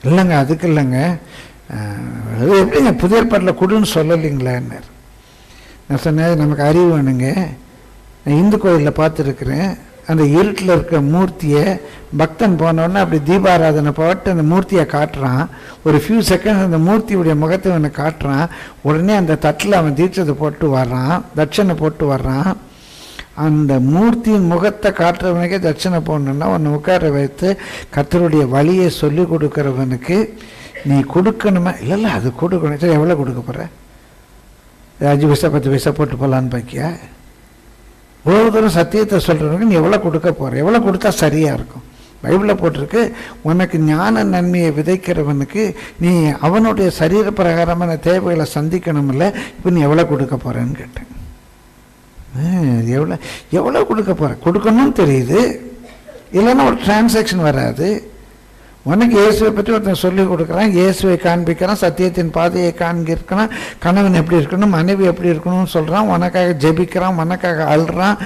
இல்லைங்க அதுக்கு இல்லைங்க. அது எப்படிங்க புதிய ஏற்பாட்டில் கொடுன்னு சொல்லலைங்களான்னு. நான் சொன்னேன் நமக்கு அறிவு வேணுங்க. நான் இந்து கோயிலில் பார்த்துருக்குறேன். அந்த இருட்டில் இருக்க மூர்த்தியை பக்தன் போனோடனே அப்படி தீபாராதனை போட்டு அந்த மூர்த்தியை காட்டுறான். ஒரு ஃபியூ செகண்ட்ஸ் அந்த மூர்த்தியுடைய முகத்தை அவனை காட்டுறான். உடனே அந்த தட்டில் அவன் தீட்சத்தை போட்டு வர்றான். தட்சணை போட்டு வர்றான். அந்த மூர்த்தியின் முகத்தை காட்டுறவனுக்கே தட்சணை போடணுன்னா உன்னை உட்கார வைத்து கத்தருடைய வழியை சொல்லி கொடுக்குறவனுக்கு நீ கொடுக்கணுமா? இல்லை இல்லை அது கொடுக்கணும். சரி எவ்வளோ கொடுக்க போகிற அஞ்சு பைசா பத்து பைசா போட்டு போகலான்னு பாக்கியா? ஒரு தூரம் சத்தியத்தை சொல்கிறவனுக்கு நீ எவ்வளோ கொடுக்க போகிற எவ்வளோ கொடுத்தா சரியாக இருக்கும்? பைபிளில் போட்டிருக்கு உனக்கு ஞான நன்மையை விதைக்கிறவனுக்கு நீ அவனுடைய சரீர பிரகாரமான தேவைகளை சந்திக்கணுமில்ல இப்போ நீ எவ்வளோ கொடுக்க போகிறேன்னு கேட்டேன். எவ்வளோ எவ்வளோ கொடுக்க போகிற கொடுக்கணும்னு தெரியுது. இல்லைன்னா ஒரு டிரான்சாக்ஷன் வராது. உனக்கு இயேசுவை பற்றி ஒருத்தன் சொல்லிக் கொடுக்குறான் இயேசுவை காண்பிக்கிறான் சத்தியத்தின் பாதையை காண்பிக்கிறான் கணவன் எப்படி இருக்கணும் மனைவி எப்படி இருக்கணும்னு சொல்கிறான் உனக்காக ஜெபிக்கிறான் உனக்காக அழுறான்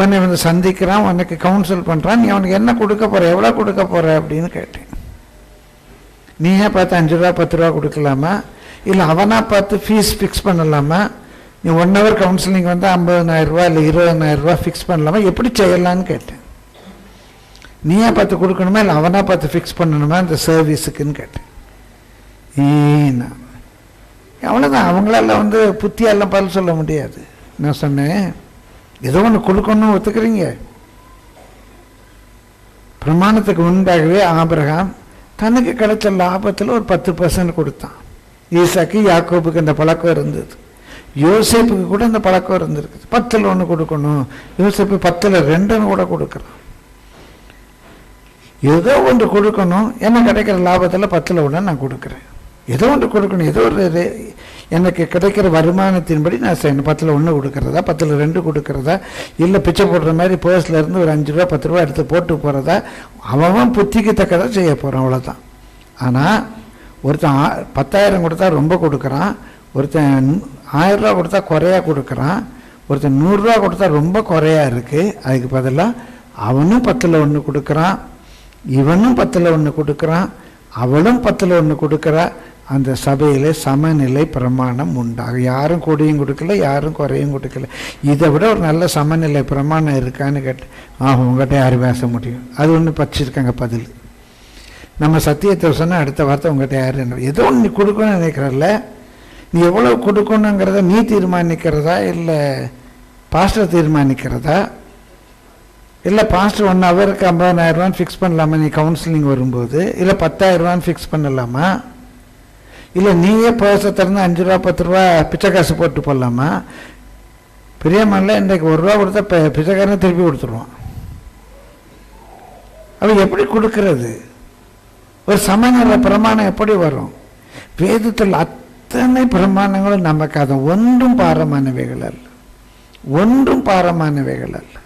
உன்னை வந்து சந்திக்கிறான் உனக்கு கவுன்சில் பண்ணுறான் நீ அவனுக்கு என்ன கொடுக்க போகிற எவ்வளோ கொடுக்க போகிற அப்படின்னு கேட்டேன். நீ ஏன் பார்த்து அஞ்சு ரூபா பத்து ரூபா கொடுக்கலாமா? இல்லை அவனாக பார்த்து ஃபீஸ் ஃபிக்ஸ் பண்ணலாமா? நீ ஒன் ஹவர் கவுன்சிலிங் வந்து ஐம்பதனாயிரரூவா இல்லை இருபதனாயிரரூவா ஃபிக்ஸ் பண்ணலாமா? எப்படி செய்யலான்னு கேட்டேன். நீயா பார்த்து கொடுக்கணுமா இல்லை அவனாக பார்த்து ஃபிக்ஸ் பண்ணணுமா இந்த சர்வீஸுக்குன்னு கேட்டேன். ஈனா அவ்வளோதான் அவங்களால வந்து புத்தியெல்லாம் பதில் சொல்ல முடியாது. நான் சொன்னேன் ஏதோ ஒன்று கொடுக்கணும்னு ஒத்துக்கிறீங்க. பிரமாணத்துக்கு முன்பாகவே ஆபிரகாம் தனக்கு கிடைச்ச லாபத்தில் ஒரு பத்து பர்சன்ட் கொடுத்தான். ஈசாக்கு யாக்கோபுக்கு அந்த பழக்கம் இருந்தது. யோசேப்புக்கு கூட அந்த பழக்கம் இருந்திருக்குது. பத்தில் ஒன்று கொடுக்கணும். யோசேப்பு பத்தில் ரெண்டுன்னு கூட கொடுக்குறான் ஏதோ ஒன்று கொடுக்கணும். எனக்கு கிடைக்கிற லாபத்தில் பத்தில் ஒன்று நான் கொடுக்குறேன். ஏதோ ஒன்று கொடுக்கணும். ஏதோ ஒரு எனக்கு கிடைக்கிற வருமானத்தின்படி நான் செய்யணும். பத்தில் ஒன்று கொடுக்குறதா? பத்தில் ரெண்டு கொடுக்குறதா? இல்லை பிச்சை போடுற மாதிரி பர்ஸில் இருந்து ஒரு அஞ்சு ரூபா பத்து ரூபா எடுத்து போட்டு போகிறதா அவன் புத்திக்கு தக்கதை செய்ய போகிறான் அவ்வளோதான் ஆனால் ஒருத்தன் ஆ- பத்தாயிரம் கொடுத்தா ரொம்ப கொடுக்குறான். ஒருத்தன் ஆயிரம் கொடுத்தா குறையா கொடுக்குறான். ஒருத்தன் நூறுரூவா கொடுத்தா ரொம்ப குறையாக இருக்குது அதுக்கு பதிலாக அவனும் பத்தில் ஒன்று கொடுக்குறான். இவனும் பத்தில் ஒன்று கொடுக்குறான் அவளும் பத்தில் ஒன்று கொடுக்குறா. அந்த சபையில் சமநிலை பிரமாணம் உண்டாகும் யாரும் கூடியும் கொடுக்கல யாரும் குறையும் கொடுக்கல. இதை விட ஒரு நல்ல சமநிலை பிரமாணம் இருக்கான்னு கேட்டேன் ஆஹ் உங்கள்கிட்ட யார் பேச முடியும்? அது ஒன்று பச்சிருக்காங்க பதில். நம்ம சத்தியத்தை சொன்னால் அடுத்த வார்த்தை உங்கள்கிட்ட யார் என்ன ஏதோ ஒன்று நீ கொடுக்கணும்னு நினைக்கிறல்ல. நீ எவ்வளோ கொடுக்கணுங்கிறத நீ தீர்மானிக்கிறதா இல்லை பாஸ்டர் தீர்மானிக்கிறதா? இல்லை பாஸ்டர் ஒன் ஹவருக்கு ஐம்பதாயிரரூவான்னு ஃபிக்ஸ் பண்ணலாமா? நீ கவுன்சிலிங் வரும்போது. இல்லை பத்தாயிரரூவான்னு ஃபிக்ஸ் பண்ணலாமா? இல்லை நீயே பர்ஸை திறந்து அஞ்சு ரூபா பத்து ரூபா பிச்சை காசு போட்டு போடலாமா? பிரியமான இன்றைக்கு ஒரு ரூபா கொடுத்தா இப்போ பிச்சைக்காரனை திருப்பி கொடுத்துருவான். அவன் எப்படி கொடுக்கறது? ஒரு சமநிலை பிரமாணம் எப்படி வரும்? வேதத்தில் அத்தனை பிரமாணங்களும் நமக்கு அது ஒன்றும் பாரமானவைகள் அல்ல. ஒன்றும் பாரமானவைகள் அல்ல.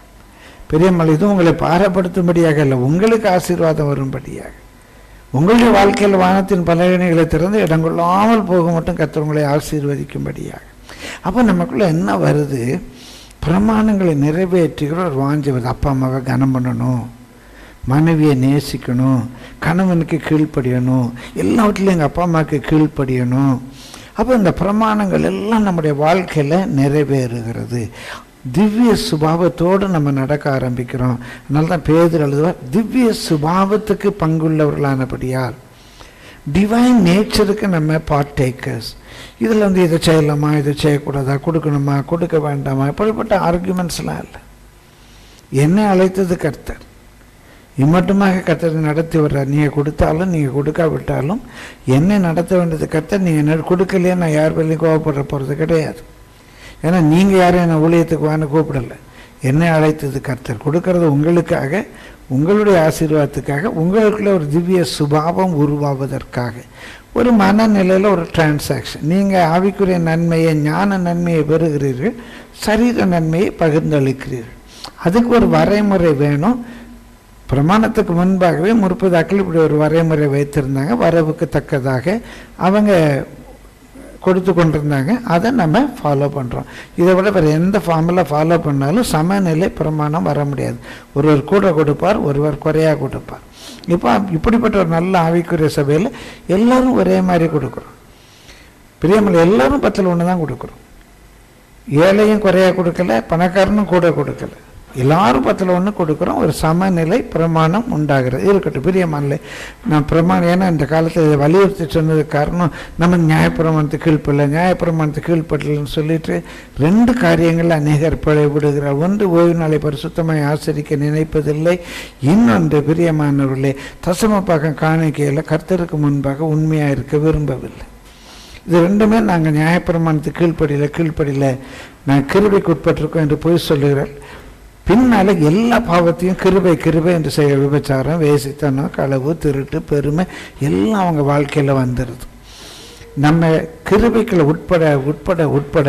பெரியம்மல் இதுவும் உங்களை பாரப்படுத்தும்படியாக இல்லை உங்களுக்கு ஆசீர்வாதம் வரும்படியாக. உங்களுடைய வாழ்க்கையில் வானத்தின் பலகணிகளை திறந்து இடம் கொள்ளாமல் போக மட்டும் கத்தவங்களை ஆசீர்வதிக்கும்படியாக. அப்போ நமக்குள்ள என்ன வருது? பிரமாணங்களை நிறைவேற்றுகிற ஒரு வாஞ்சி வருது. அப்பா அம்மாவை கனம் பண்ணணும் மனைவியை நேசிக்கணும் கணவனுக்கு கீழ்ப்படியணும் எல்லாவற்றிலும் எங்கள் அப்பா அம்மாவுக்கு கீழ்ப்படியணும். அப்போ இந்த பிரமாணங்கள் எல்லாம் நம்முடைய வாழ்க்கையில் நிறைவேறுகிறது. திவ்ய சுபாவத்தோடு நம்ம நடக்க ஆரம்பிக்கிறோம். அதனால தான் பேதர் எழுதுவார் திவ்ய சுபாவத்துக்கு பங்குள்ளவர்களானபடியால் டிவைன் நேச்சருக்கு நம்ம பார்ட்டேக்கர்ஸ் இதில் வந்து இதை செய்யலாமா இதை செய்யக்கூடாதா கொடுக்கணுமா கொடுக்க வேண்டாமா இப்படிப்பட்ட ஆர்குமெண்ட்ஸ்லாம் இல்லை. என்னை அழைத்தது கர்த்தர். இம்மட்டுமாக கர்த்தர் நடத்தி வர்றார். நீங்கள் கொடுத்தாலும் நீங்கள் கொடுக்காவிட்டாலும் என்ன நடத்த வேண்டியது கர்த்தர். நீங்கள் என்ன கொடுக்கலையே நான் யார் வேலையும் கோவப்படுற போகிறது கிடையாது. ஏன்னா நீங்கள் யாரும் என்னை ஊழியத்துக்கு வான்னு கூப்பிடலை. என்னை அழைத்தது கர்த்தர். கொடுக்கறது உங்களுக்காக உங்களுடைய ஆசீர்வாதத்துக்காக உங்களுக்குள்ள ஒரு திவ்ய சுபாவம் உருவாவதற்காக. ஒரு மனநிலையில் ஒரு டிரான்சாக்ஷன் நீங்கள் ஆவிக்குரிய நன்மையை ஞான நன்மையை பெறுகிறீர்கள் சரீர நன்மையை பகிர்ந்தளிக்கிறீர்கள். அதுக்கு ஒரு வரைமுறை வேணும். பிரமாணத்துக்கு முன்பாகவே முற்பதாக்கள் இப்படி ஒரு வரைமுறை வைத்திருந்தாங்க. வரவுக்கு தக்கதாக. அவங்க கொடுத்து கொண்டிருந்தாங்க. அதை நம்ம ஃபாலோ பண்ணுறோம் இதை விட வேறு எந்த ஃபார்மில் ஃபாலோ பண்ணாலும் சமநிலை பிரமாணம் வர முடியாது. ஒருவர் கூட கொடுப்பார் ஒருவர் குறையாக கொடுப்பார். இப்போ இப்படிப்பட்ட ஒரு நல்ல ஆவிக்குரிய சபையில் எல்லாரும் ஒரே மாதிரி கொடுக்குறோம். பிரியமல் எல்லாரும் பத்தில் ஒன்று தான் கொடுக்குறோம். ஏழையும் குறையாக கொடுக்கல பணக்காரனும் கூட கொடுக்கல. எல்லாரும் பத்தில் ஒன்று கொடுக்குறோம். ஒரு சமநிலை பிரமாணம் உண்டாகிறது. இருக்கட்டும் பிரியமானலே நான் பிரமாணம் ஏன்னா இந்த காலத்தில் இதை வலியுறுத்தி சொன்னதுக்கு காரணம் நம்ம நியாயப்பிரமாணத்துக்கு கீழ்ப்படல நியாயப்பிரமாணத்துக்கு கீழ்ப்படலன்னு சொல்லிட்டு ரெண்டு காரியங்களில் அநேகர் பிழை விடுகிறார் ஒன்று ஓய்வு நாளை பரிசுத்தமாய் ஆசிரிக்க நினைப்பதில்லை. இன்னொன்று பிரியமானவர்களே தசம பாகம் காணிக்கையில் கர்த்தருக்கு முன்பாக உண்மையாக இருக்க விரும்பவில்லை. இது ரெண்டுமே நாங்கள் நியாயப்பிரமாணத்துக்கு கீழ்ப்படியில் கீழ்ப்படியில். நான் கிருபைக்கு உட்பட்டிருக்கோம் என்று போய் சொல்லுகிறார். பின்னால் எல்லா பாவத்தையும் கிருபை கிருபை என்று செய்ய விபச்சாரம் வேசித்தனம் களவு திருட்டு பெருமை எல்லாம் அவங்க வாழ்க்கையில் வந்துடுது நம்ம கிருபைக்குள்ள உட்பட உட்பட உட்பட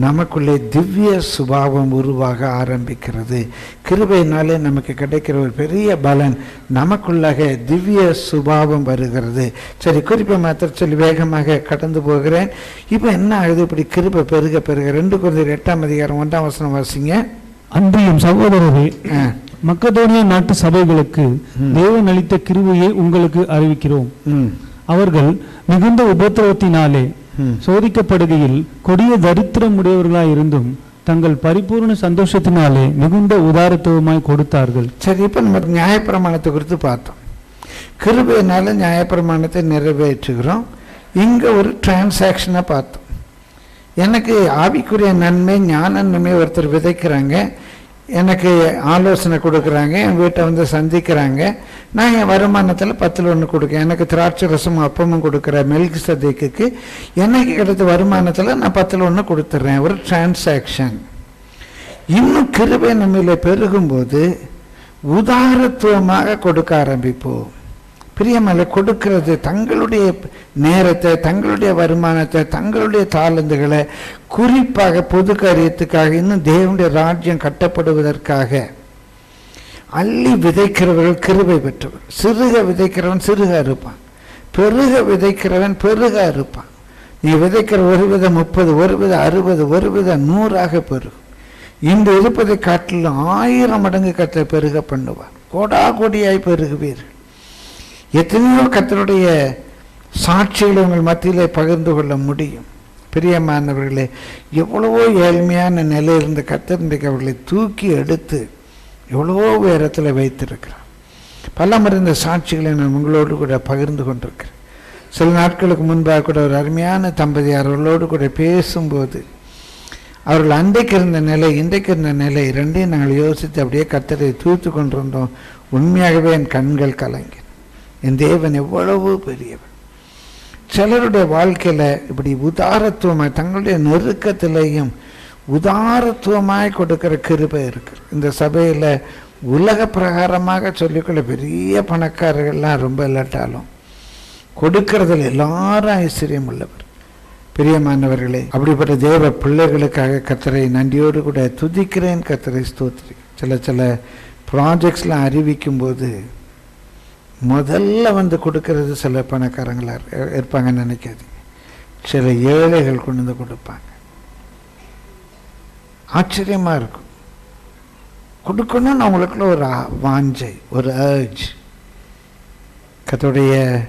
நமக்குள்ளே திவ்ய சுபாவம் உருவாக ஆரம்பிக்கிறது. கிருபையினாலே நமக்கு கிடைக்கிற ஒரு பெரிய பலன் நமக்குள்ளாக திவ்ய சுபாவம் வருகிறது. சரி குறிப்பை மாத்திர சொல்லி வேகமாக கடந்து போகிறேன். இப்போ என்ன ஆகுது? இப்படி கிருபை பெருக பெருக. ரெண்டு குழந்தை எட்டாம் அதிகாரம் ஒன்றாம் வசனம் வாசிங்க. அன்றியும் சகோதரரே. மக்கதோனியா நாட்டு சபைகளுக்கு தேவன் அளித்த கிருபையை உங்களுக்கு அறிவிக்கிறோம். அவர்கள் மிகுந்த உபத்திரவத்தினாலே. சோதிக்கப்படுகையில் கொடிய தரித்திரம் உடையவர்களாய் இருந்தும் தங்கள் பரிபூர்ண சந்தோஷத்தினாலே மிகுந்த உதாரத்துவமாய் கொடுத்தார்கள். சரி இப்போ நம்ம நியாயப்பிரமாணத்தை குறித்து பார்த்தோம். கிருபையினால நியாயப்பிரமாணத்தை நிறைவேற்றுகிறோம். இங்கே ஒரு டிரான்சாக்ஷனை பார்த்தோம். எனக்கு ஆவிக்குரிய நன்மை ஞான நன்மை ஒருத்தர் விதைக்கிறாங்க. எனக்கு ஆலோசனை கொடுக்குறாங்க என் வீட்டை வந்து சந்திக்கிறாங்க. நான் என் வருமானத்தில் பத்தில் ஒன்று கொடுக்கேன். எனக்கு திராட்சை ரசமும் அப்பமும் கொடுக்குற மில்க் சதைக்கு எனக்கு கிடைத்த வருமானத்தில் நான் பத்தில் ஒன்று கொடுத்துட்றேன் ஒரு டிரான்சாக்ஷன் இன்னும் கிருபை நம்மில் பெருகும்போது உதாரத்துவமாக கொடுக்க ஆரம்பிப்போம். பிரியமலை கொடுக்கிறது தங்களுடைய நேரத்தை தங்களுடைய வருமானத்தை தங்களுடைய தாளந்துகளை குறிப்பாக பொது காரியத்துக்காக இன்னும் தேவனுடைய ராஜ்யம் கட்டப்படுவதற்காக. அள்ளி விதைக்கிறவர்கள் கிருபை பெற்றவர். சிறுக விதைக்கிறவன் சிறுக இருப்பான் பெருக விதைக்கிறவன் பெருக இருப்பான் நீ விதைக்கிற ஒரு வித முப்பது ஒரு வித அறுபது ஒரு வித நூறாக பெருகும் இன்று இருப்பதை காட்டிலும் ஆயிரம் மடங்கு கற்ற பெருக பண்ணுவார். கோடா கோடியாய் பெருகுவீர்கள். எத்தனையோ கத்தருடைய சாட்சிகளை உங்கள் மத்தியில் பகிர்ந்து கொள்ள முடியும். பிரியமானவர்களே எவ்வளவோ ஏழ்மையான நிலையிலிருந்து கத்தர் இன்றைக்கு அவர்களை தூக்கி எடுத்து எவ்வளவோ உயரத்தில் வைத்திருக்கிறார். பல மருந்த சாட்சிகளை நான் உங்களோடு கூட பகிர்ந்து கொண்டிருக்கிறேன். சில நாட்களுக்கு முன்பாக கூட ஒரு அருமையான தம்பதியார் அவர்களோடு கூட பேசும்போது அவர்கள் அன்றைக்கு இருந்த நிலை இன்றைக்கு இருந்த நிலை ரெண்டையும் நாங்கள் யோசித்து அப்படியே கத்தரை தூத்து கொண்டிருந்தோம். உண்மையாகவே என் கண்கள் கலங்கி என் தேவன் எவ்வளவு பெரியவர். சிலருடைய வாழ்க்கையில் இப்படி உதாரத்துவமாய் தங்களுடைய நெருக்கத்திலையும் உதாரத்துவமாய் கொடுக்கிற கிருபை இருக்குது இந்த சபையில் உலக பிரகாரமாக சொல்லிக்கொள்ள பெரிய பணக்காரர்கள்லாம் ரொம்ப இல்லாட்டாலும் கொடுக்கறதுல எல்லாரும் ஐஸ்வர்யம் உள்ளவர். பிரியமானவர்களே அப்படிப்பட்ட தேவ பிள்ளைகளுக்காக கத்தரை நன்றியோடு கூட துதிக்கிறேன் கத்தரை ஸ்தோத்திரி. சில சில ப்ராஜெக்ட்ஸ்லாம் அறிவிக்கும் போது முதல்ல வந்து கொடுக்கறது சில பணக்காரங்களாக இருப்பாங்கன்னு நினைக்காது சில ஏழைகள் கொண்டு வந்து கொடுப்பாங்க. ஆச்சரியமாக இருக்கும். கொடுக்கணும்னு அவங்களுக்குள்ள ஒரு வாஞ்சை ஒரு அர்ஜ் கத்தோடைய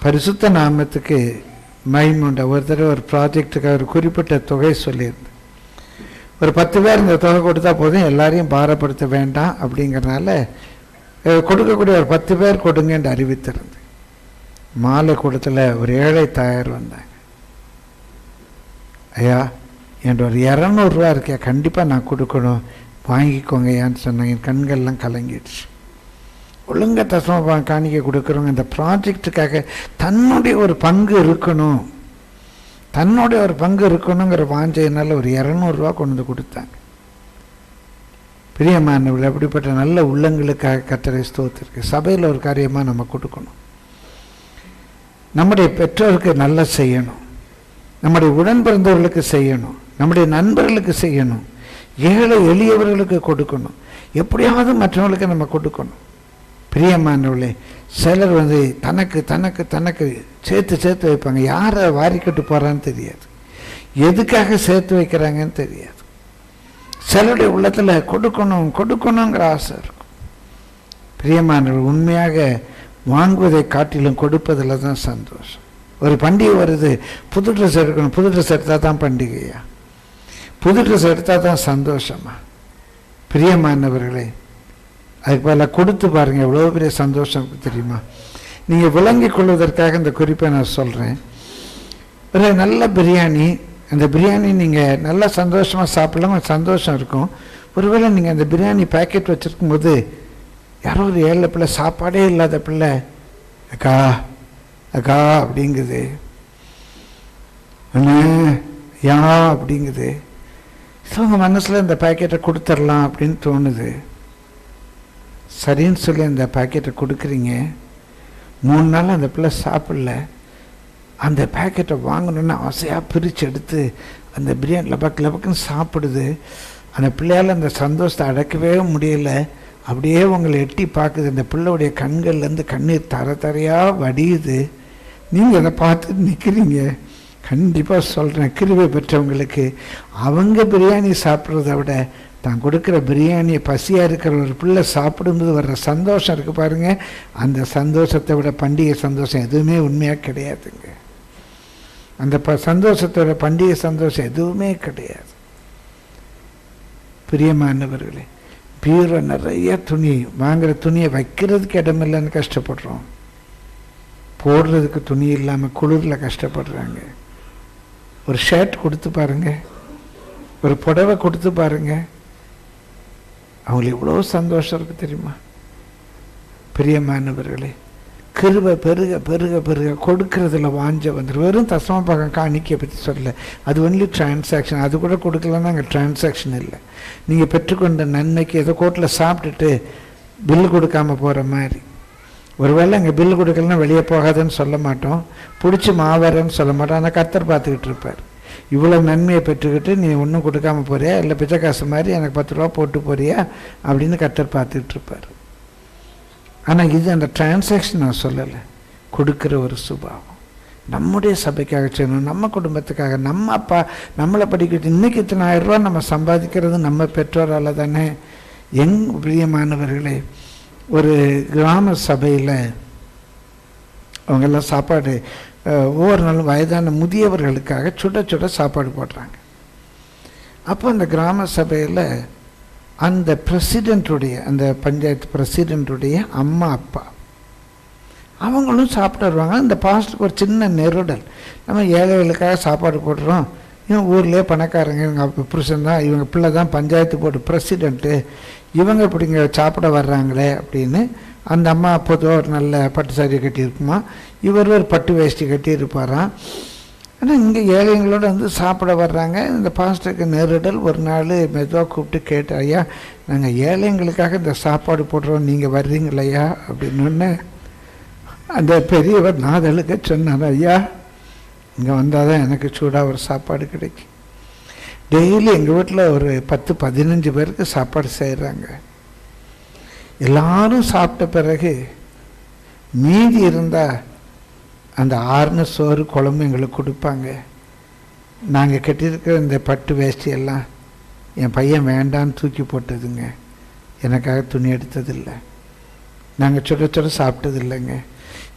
பரிசுத்த நாமத்துக்கு மகிமுண்ட ஒரு தடவை ஒரு ப்ராஜெக்ட்டுக்கு ஒரு குறிப்பிட்ட தொகை சொல்லியிருந்தேன் ஒரு பத்து பேர் இந்த தொகை கொடுத்தா போதும் எல்லாரையும் பாரப்படுத்த வேண்டாம் அப்படிங்கிறனால கொடுக்கக்கூடிய ஒரு பத்து பேர் கொடுங்கன்னு அறிவித்திருந்தேன் மாலை கூடத்தில் ஒரு ஏழை தாயார் வந்தாங்க ஐயா என்கிட்ட ஒரு இரநூறுவா இருக்கே கண்டிப்பாக நான் கொடுக்கணும் வாங்கிக்கோங்க ஏன்னு சொன்னாங்க என் கண்கள்லாம் கலங்கிடுச்சு ஒழுங்கா தசமபா காணிக்க கொடுக்குறவங்க இந்த ப்ராஜெக்டுக்காக தன்னுடைய ஒரு பங்கு இருக்கணும் தன்னுடைய ஒரு பங்கு இருக்கணுங்கிற வாஞ்சையினால் ஒரு இரநூறுவா கொண்டு வந்து கொடுத்தாங்க பிரியமானவர்கள் அப்படிப்பட்ட நல்ல உள்ளங்களுக்காக கத்தரை ஸ்தோத்திருக்கு சபையில் ஒரு காரியமாக நம்ம கொடுக்கணும் நம்முடைய பெற்றோருக்கு நல்லா செய்யணும். நம்முடைய உடன் பிறந்தவர்களுக்கு செய்யணும். நம்முடைய நண்பர்களுக்கு செய்யணும். ஏழை எளியவர்களுக்கு கொடுக்கணும். எப்படியாவது மற்றவர்களுக்கு நம்ம கொடுக்கணும். பிரியமானவர்களே சிலர் வந்து தனக்கு தனக்கு தனக்கு சேர்த்து சேர்த்து வைப்பாங்க. யாரை வாரிக்கிட்டு போகிறான்னு தெரியாது. எதுக்காக சேர்த்து வைக்கிறாங்கன்னு தெரியாது. சிலருடைய உள்ளத்தில் கொடுக்கணும் கொடுக்கணுங்கிற ஆசை இருக்கும். பிரியமானவர்கள் உண்மையாக வாங்குவதை காட்டிலும் கொடுப்பதில் தான் சந்தோஷம். ஒரு பண்டிகை வருது புது ட்ரெஸ் எடுக்கணும் புது ட்ரெஸ் எடுத்தால் தான் பண்டிகையா? புது ட்ரெஸ் எடுத்தால் தான் சந்தோஷமா? பிரியமானவர்களே அதுக்கு பதிலாக கொடுத்து பாருங்கள் எவ்வளோ பெரிய சந்தோஷம் தெரியுமா? நீங்கள் விளங்கி கொள்வதற்காக இந்த குறிப்பை நான் சொல்கிறேன் ஒரு நல்ல பிரியாணி அந்த பிரியாணி நீங்கள் நல்லா சந்தோஷமாக சாப்பிடலாம்? கொஞ்சம் சந்தோஷம் இருக்கும். ஒருவேளை நீங்கள் அந்த பிரியாணி பேக்கெட் வச்சுருக்கும் போது யாரோ ஒரு ஏழை பிள்ளை சாப்பாடே இல்லாத பிள்ளை அக்கா அக்கா அப்படிங்குது. அண்ணா யா அப்படிங்குது. ஸோ உங்கள் மனசில் இந்த பேக்கெட்டை கொடுத்துடலாம் அப்படின்னு தோணுது. சரின்னு சொல்லி அந்த பேக்கெட்டை கொடுக்குறீங்க. மூணு நாள் அந்த பிள்ளை சாப்பிடல. அந்த பேக்கெட்டை வாங்கணுன்னு ஆசையாக பிரித்து எடுத்து அந்த பிரியாணி லபக் லபக்குன்னு சாப்பிடுது. அந்த பிள்ளையால் அந்த சந்தோஷத்தை அடக்கவே முடியல. அப்படியே உங்களை எட்டி பார்க்குது. அந்த பிள்ளையுடைய கண்கள்லேருந்து கண்ணீர் தர தரையாக வடியுது. நீங்கள் அதை பார்த்து நிற்கிறீங்க கண்டிப்பாக சொல்கிறேன் கிருவை பெற்றவங்களுக்கு. அவங்க பிரியாணி சாப்பிட்றத விட தான் கொடுக்குற பிரியாணியை பசியாக இருக்கிற ஒரு பிள்ளை சாப்பிடும்போது வர்ற சந்தோஷம் இருக்குது பாருங்கள் அந்த சந்தோஷத்தை விட பண்டிகை சந்தோஷம் எதுவுமே உண்மையாக கிடையாதுங்க. அந்த ப சந்தோஷத்தோட பண்டிகை சந்தோஷம் எதுவுமே கிடையாது. பிரியமானவர்களே பீரோ நிறைய துணி வாங்குற துணியை வைக்கிறதுக்கு இடமில்லைன்னு கஷ்டப்படுறோம். போடுறதுக்கு துணி இல்லாமல் குளிரில் கஷ்டப்படுறாங்க. ஒரு ஷர்ட் கொடுத்து பாருங்க. ஒரு புடவை கொடுத்து பாருங்க. அவங்களுக்கு எவ்வளோ சந்தோஷம் இருக்கு தெரியுமா? பிரியமானவர்களே கிருவை பெருக பெருக பெருக கொடுக்கறதுல வாஞ்ச வந்துடும் வெறும் தசம பக்கம் காணிக்கையை பற்றி சொல்ல அது ஒன்லி டிரான்சாக்ஷன் அது கூட கொடுக்கலன்னா அங்கே டிரான்சாக்ஷன் இல்லை. நீங்கள் பெற்றுக்கொண்ட நன்மைக்கு ஏதோ கோர்ட்டில் சாப்பிட்டுட்டு பில் கொடுக்காம போகிற மாதிரி. ஒருவேளை அங்கே பில் கொடுக்கலன்னா வெளியே போகாதுன்னு சொல்ல மாட்டோம். பிடிச்சி மாவரன்னு சொல்ல மாட்டோம். ஆனால் கத்தர் பார்த்துக்கிட்டு இருப்பார். இவ்வளோ நன்மையை பெற்றுக்கிட்டு நீ ஒன்றும் கொடுக்காம போறியா? இல்லை பிச்சை காசு மாதிரி எனக்கு பத்து ரூபா போட்டு போறியா? அப்படின்னு கத்தர் பார்த்துக்கிட்டு இருப்பார். ஆனால் இது அந்த டிரான்சாக்ஷன் நான் சொல்லலை. கொடுக்குற ஒரு சுபாவம். நம்முடைய சபைக்காக செய்யணும் நம்ம குடும்பத்துக்காக நம்ம அப்பா நம்மளை படிக்கிட்டு இன்னைக்கு இத்தனை நம்ம சம்பாதிக்கிறது நம்ம பெற்றோரால் தானே? எங் பிரியமானவர்களே ஒரு கிராம சபையில் அவங்கெல்லாம் சாப்பாடு ஒவ்வொரு நாளும் வயதான முதியவர்களுக்காக சுட சுட சாப்பாடு போடுறாங்க. அப்போ அந்த கிராம சபையில் அந்த பிரசிடெண்ட்டுடைய அந்த பஞ்சாயத்து பிரசிடெண்ட்டுடைய அம்மா அப்பா. அவங்களும் சாப்பிட்டு வருவாங்க. இந்த பாஸ்ட்டுக்கு ஒரு சின்ன நெருடல். நம்ம ஏழைகளுக்காக சாப்பாடு போடுறோம். இவன் ஊர்லேயே பணக்காரங்க இவங்க புருஷன் தான் இவங்க பிள்ளை தான் பஞ்சாயத்து போர்டு பிரசிடெண்ட்டு இவங்க இப்படிங்க சாப்பிட வர்றாங்களே அப்படின்னு அந்த அம்மா பொதுவாக ஒரு நல்ல பட்டு சாரி கட்டியிருக்குமா? இவர் ஒரு பட்டு வேஷ்டி கட்டியிருப்பாராம். ஆனால் இங்கே ஏழைங்களோட வந்து சாப்பிட வர்றாங்க. இந்த பாஸ்டருக்கு நெருடல் ஒரு நாள் மெதுவாக கூப்பிட்டு கேட்டு ஐயா நாங்கள் ஏழைங்களுக்காக இந்த சாப்பாடு போடுறோம். நீங்கள் வர்றீங்களையா அப்படின்னு அந்த பெரியவர் நாதலுக்கு சொன்னார் ஐயா இங்கே வந்தால் தான் எனக்கு சூடாக ஒரு சாப்பாடு கிடைக்கும். டெய்லி எங்கள் வீட்டில் ஒரு பத்து பதினஞ்சு பேருக்கு சாப்பாடு செய்கிறாங்க எல்லாரும் சாப்பிட்ட பிறகு மீதி இருந்தால் அந்த ஆறுன சோறு குழம்பு எங்களுக்கு கொடுப்பாங்க. நாங்கள் கட்டியிருக்கிற இந்த பட்டு வேஷ்டி எல்லாம் என் பையன் வேண்டான்னு தூக்கி போட்டதுங்க. எனக்காக துணி எடுத்ததில்லை. நாங்கள் சுட சுட சாப்பிட்டதில்லைங்க.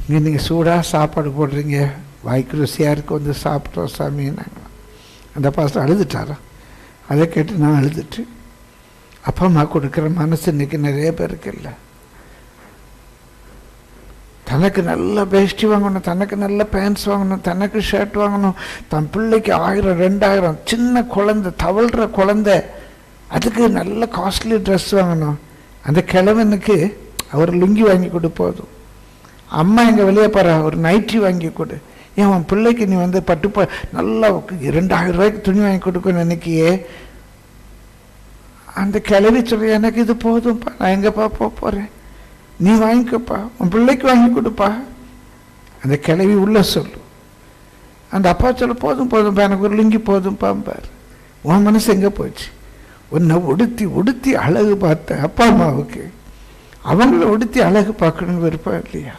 இங்கே நீங்கள் சூடாக சாப்பாடு போடுறீங்க. வாய்க்கு ருசியாக இருக்க வந்து சாப்பிட்றோம் சாமி. நாங்கள் அந்த பாசம் அழுதுட்டாரா? அதை கேட்டு நான் அழுதுட்டு அப்பா அம்மா கொடுக்குற மனசு இன்னைக்கு நிறைய பேருக்கு இல்லை. தனக்கு நல்ல வேஷ்டி வாங்கணும் தனக்கு நல்ல பேண்ட்ஸ் வாங்கணும் தனக்கு ஷர்ட் வாங்கணும். தன் பிள்ளைக்கு ஆயிரம் ரெண்டாயிரம் சின்ன குழந்தை தவழ்கிற குழந்தை அதுக்கு நல்ல காஸ்ட்லி ட்ரெஸ் வாங்கணும். அந்த கிழவனுக்கு அவர் லுங்கி வாங்கி கொடு போதும். அம்மா எங்க வெளியே போகிற ஒரு நைட்டி வாங்கி கொடு. ஏன் உன் பிள்ளைக்கு நீ வந்து பட்டு நல்லா இரண்டாயிரம் ரூபாய்க்கு துணி வாங்கி கொடுக்கணும்னு நினைக்கியே. அந்த கிளவி சொல்லி எனக்கு இது போதும்ப்பா நான் எங்கேப்பா போக போகிறேன் நீ வாங்கிக்கப்பா உன் பிள்ளைக்கு வாங்கி கொடுப்பா. அந்த கிளவி உள்ள சொல்லு. அந்த அப்பா சொல்ல போதும் போதும்ப்பா எனக்கு ஒரு லுங்கி போதும்ப்பாம்பார் உன் மனசு எங்கே போச்சு? உன்னை உடுத்தி உடுத்தி அழகு பார்த்த அப்பா அம்மாவுக்கு. அவங்கள உடுத்தி அழகு பார்க்கணும்னு விருப்பம் இல்லையா?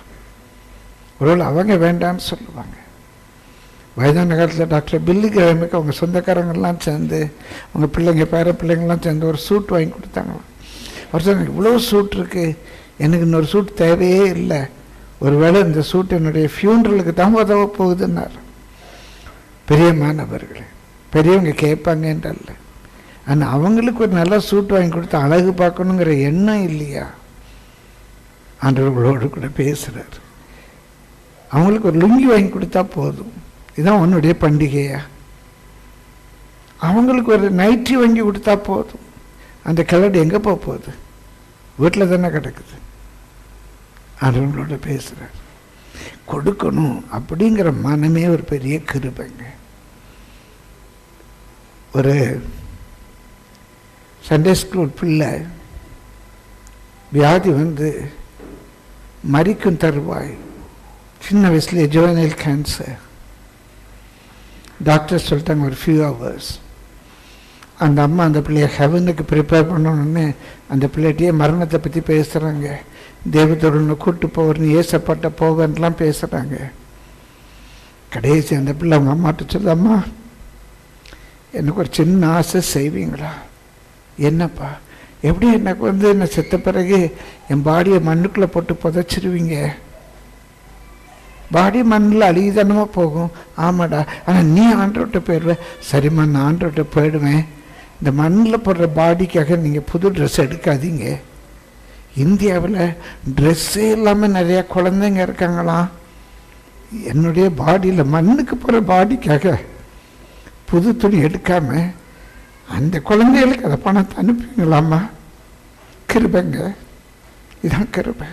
ஒருவேளை அவங்க வேண்டான்னு சொல்லுவாங்க. வயதான காலத்தில் டாக்டர் பில்லு கிழமைக்கு அவங்க சொந்தக்காரங்கள்லாம் சேர்ந்து அவங்க பிள்ளைங்க பேர பிள்ளைங்கள்லாம் சேர்ந்து ஒரு சூட் வாங்கி கொடுத்தாங்களாம். அவர் இவ்வளோ சூட் இருக்கு. எனக்கு இன்னொரு சூட் தேவையே இல்லை. ஒருவேளை இந்த சூட் என்னுடைய ஃபியூனரலுக்கு தான் உதவ போகுதுன்னார். பெரியமானவர்களே பெரியவங்க கேட்பாங்கன்றல்ல ஆனால் அவங்களுக்கு ஒரு நல்ல சூட் வாங்கி கொடுத்து அழகு பார்க்கணுங்கிற எண்ணம் இல்லையா? ஆண்டவர்களோடு கூட பேசுகிறார் அவங்களுக்கு ஒரு லுங்கி வாங்கி கொடுத்தா போதும். இதுதான் உன்னுடைய பண்டிகையா? அவங்களுக்கு ஒரு நைட்டி வாங்கி கொடுத்தா போதும். அந்த கிளடு எங்கே போக போகுது? வீட்டில் தானே கிடக்குது. ஆண்டவர்களோட பேசுகிறார் கொடுக்கணும் அப்படிங்கிற மனமே ஒரு பெரிய கிருபைங்க. ஒரு சண்டே ஸ்கூல் பிள்ளை வியாதி வந்து மறிக்கும் தருவாய். சின்ன வயசுலேயே ஜுவனல் கேன்சர் டாக்டர் சொல்லிட்டாங்க ஒரு ஃபியூ ஹவர்ஸ் அந்த அம்மா அந்த பிள்ளைய ஹெவனுக்கு ப்ரிப்பேர் பண்ணணுன்னு அந்த பிள்ளைகிட்டயே மரணத்தை பற்றி பேசுகிறாங்க தேவதோடனை கூட்டு போகிறன்னு ஏசப்பட்ட போகன்னுலாம் பேசுகிறாங்க கடைசி அந்த பிள்ளை அவங்க அம்மாட்ட சொல்லுது அம்மா எனக்கு ஒரு சின்ன ஆசை செய்வீங்களா? என்னப்பா? எப்படி எனக்கு வந்து என்ன செத்த பிறகு என் பாடியை மண்ணுக்குள்ளே போட்டு புதைச்சிருவீங்க? பாடி மண்ணில் அழுகிதானமா போகும். ஆமாடா. ஆனால் நீ ஆண்டவர்கிட்ட போயிடுவ. சரிம்மா நான் ஆண்டவர்கிட்ட போயிடுவேன். இந்த மண்ணில் போடுற பாடிக்காக நீங்கள் புது ட்ரெஸ் எடுக்காதீங்க. இந்தியாவில் ட்ரெஸ்ஸே இல்லாமல் நிறையா குழந்தைங்க இருக்காங்களாம் என்னுடைய பாடியில் மண்ணுக்கு போகிற பாடிக்காக புது துணி எடுக்காமல் அந்த குழந்தைகளுக்கு அதை பணத்தை அனுப்புவீங்களாம்மா? கிருபங்க. இதான் கிருபை.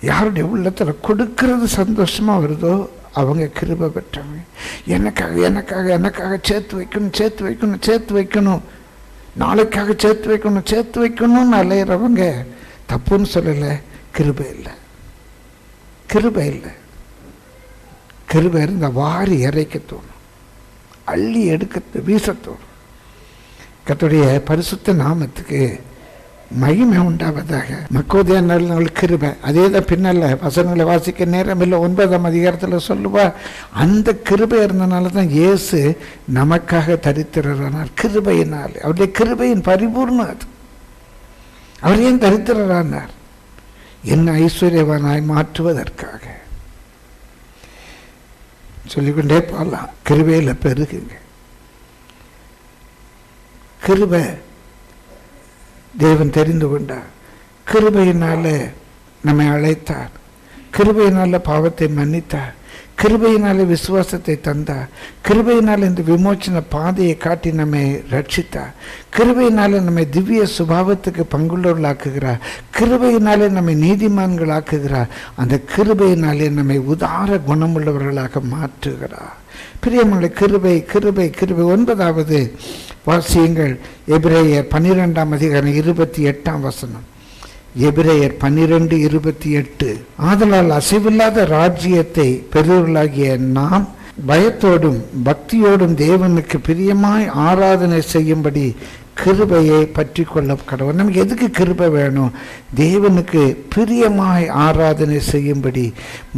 யாருடைய உள்ளத்தில் கொடுக்கறது சந்தோஷமா வருதோ அவங்க கிருபை பெற்றவங்க. எனக்காக எனக்காக எனக்காக சேர்த்து வைக்கணும் சேர்த்து வைக்கணும் சேர்த்து வைக்கணும். நாளைக்காக சேர்த்து வைக்கணும் சேர்த்து வைக்கணும்னு அலையிறவங்க தப்புன்னு சொல்லலை. கிருபை இல்லை. கிருபை இல்லை. கிருபை இருந்த வாரி இறைக்க தோணும். அள்ளி எடுக்க வீச தோணும். கத்துடைய பரிசுத்த நாமத்துக்கு மகிமை உண்டாவதாக. மக்கோதிய நாள் கிருபை. அதே தான் பின்னல்ல வசனங்களை வாசிக்க நேரம் இல்லை ஒன்பதாம் அதிகாரத்தில் சொல்லுவா அந்த கிருபை இருந்தனால தான் இயேசு நமக்காக தரித்திரரானார். கிருபையினால். அவருடைய கிருபையின் பரிபூர்ணம் அது. அவர் ஏன் தரித்திரரானார்? என்ன ஐஸ்வர்யவானாய் மாற்றுவதற்காக. சொல்லிக்கொண்டே போகலாம் கிருபையில் பெருகுங்க. கிருபை தேவன் தெரிந்து கொண்டார். கிருபையினால நம்மை அழைத்தார். கிருபையினால பாவத்தை மன்னித்தார். கிருபையினால விசுவாசத்தை தந்தார். கிருபையினால இந்த விமோச்சன பாதையை காட்டி நம்மை ரட்சித்தார். கிருபையினால நம்மை திவ்ய சுபாவத்துக்கு பங்குள்ளவர்களாக்குகிறார். கிருபையினாலே நம்மை நீதிமான்களாக்குகிறார். அந்த கிருபையினாலே நம்மை உதார குணமுள்ளவர்களாக மாற்றுகிறார். பிரியமலை கிருபை கிருபை கிருபை. ஒன்பதாவது வாசியங்கள். எபிரேயர் பன்னிரெண்டாம் அதிகாரம் இருபத்தி எட்டாம் வசனம். எபிரேயர் பன்னிரெண்டு இருபத்தி எட்டு. ஆதலால் அசைவில்லாத ராஜ்யத்தை பெறுவர்களாகிய நாம் பயத்தோடும் பக்தியோடும் தேவனுக்கு பிரியமாய் ஆராதனை செய்யும்படி கிருபையை பற்றி கொள்ள கடவுள். நமக்கு எதுக்கு கிருபை வேணும்? தேவனுக்கு பிரியமாய் ஆராதனை செய்யும்படி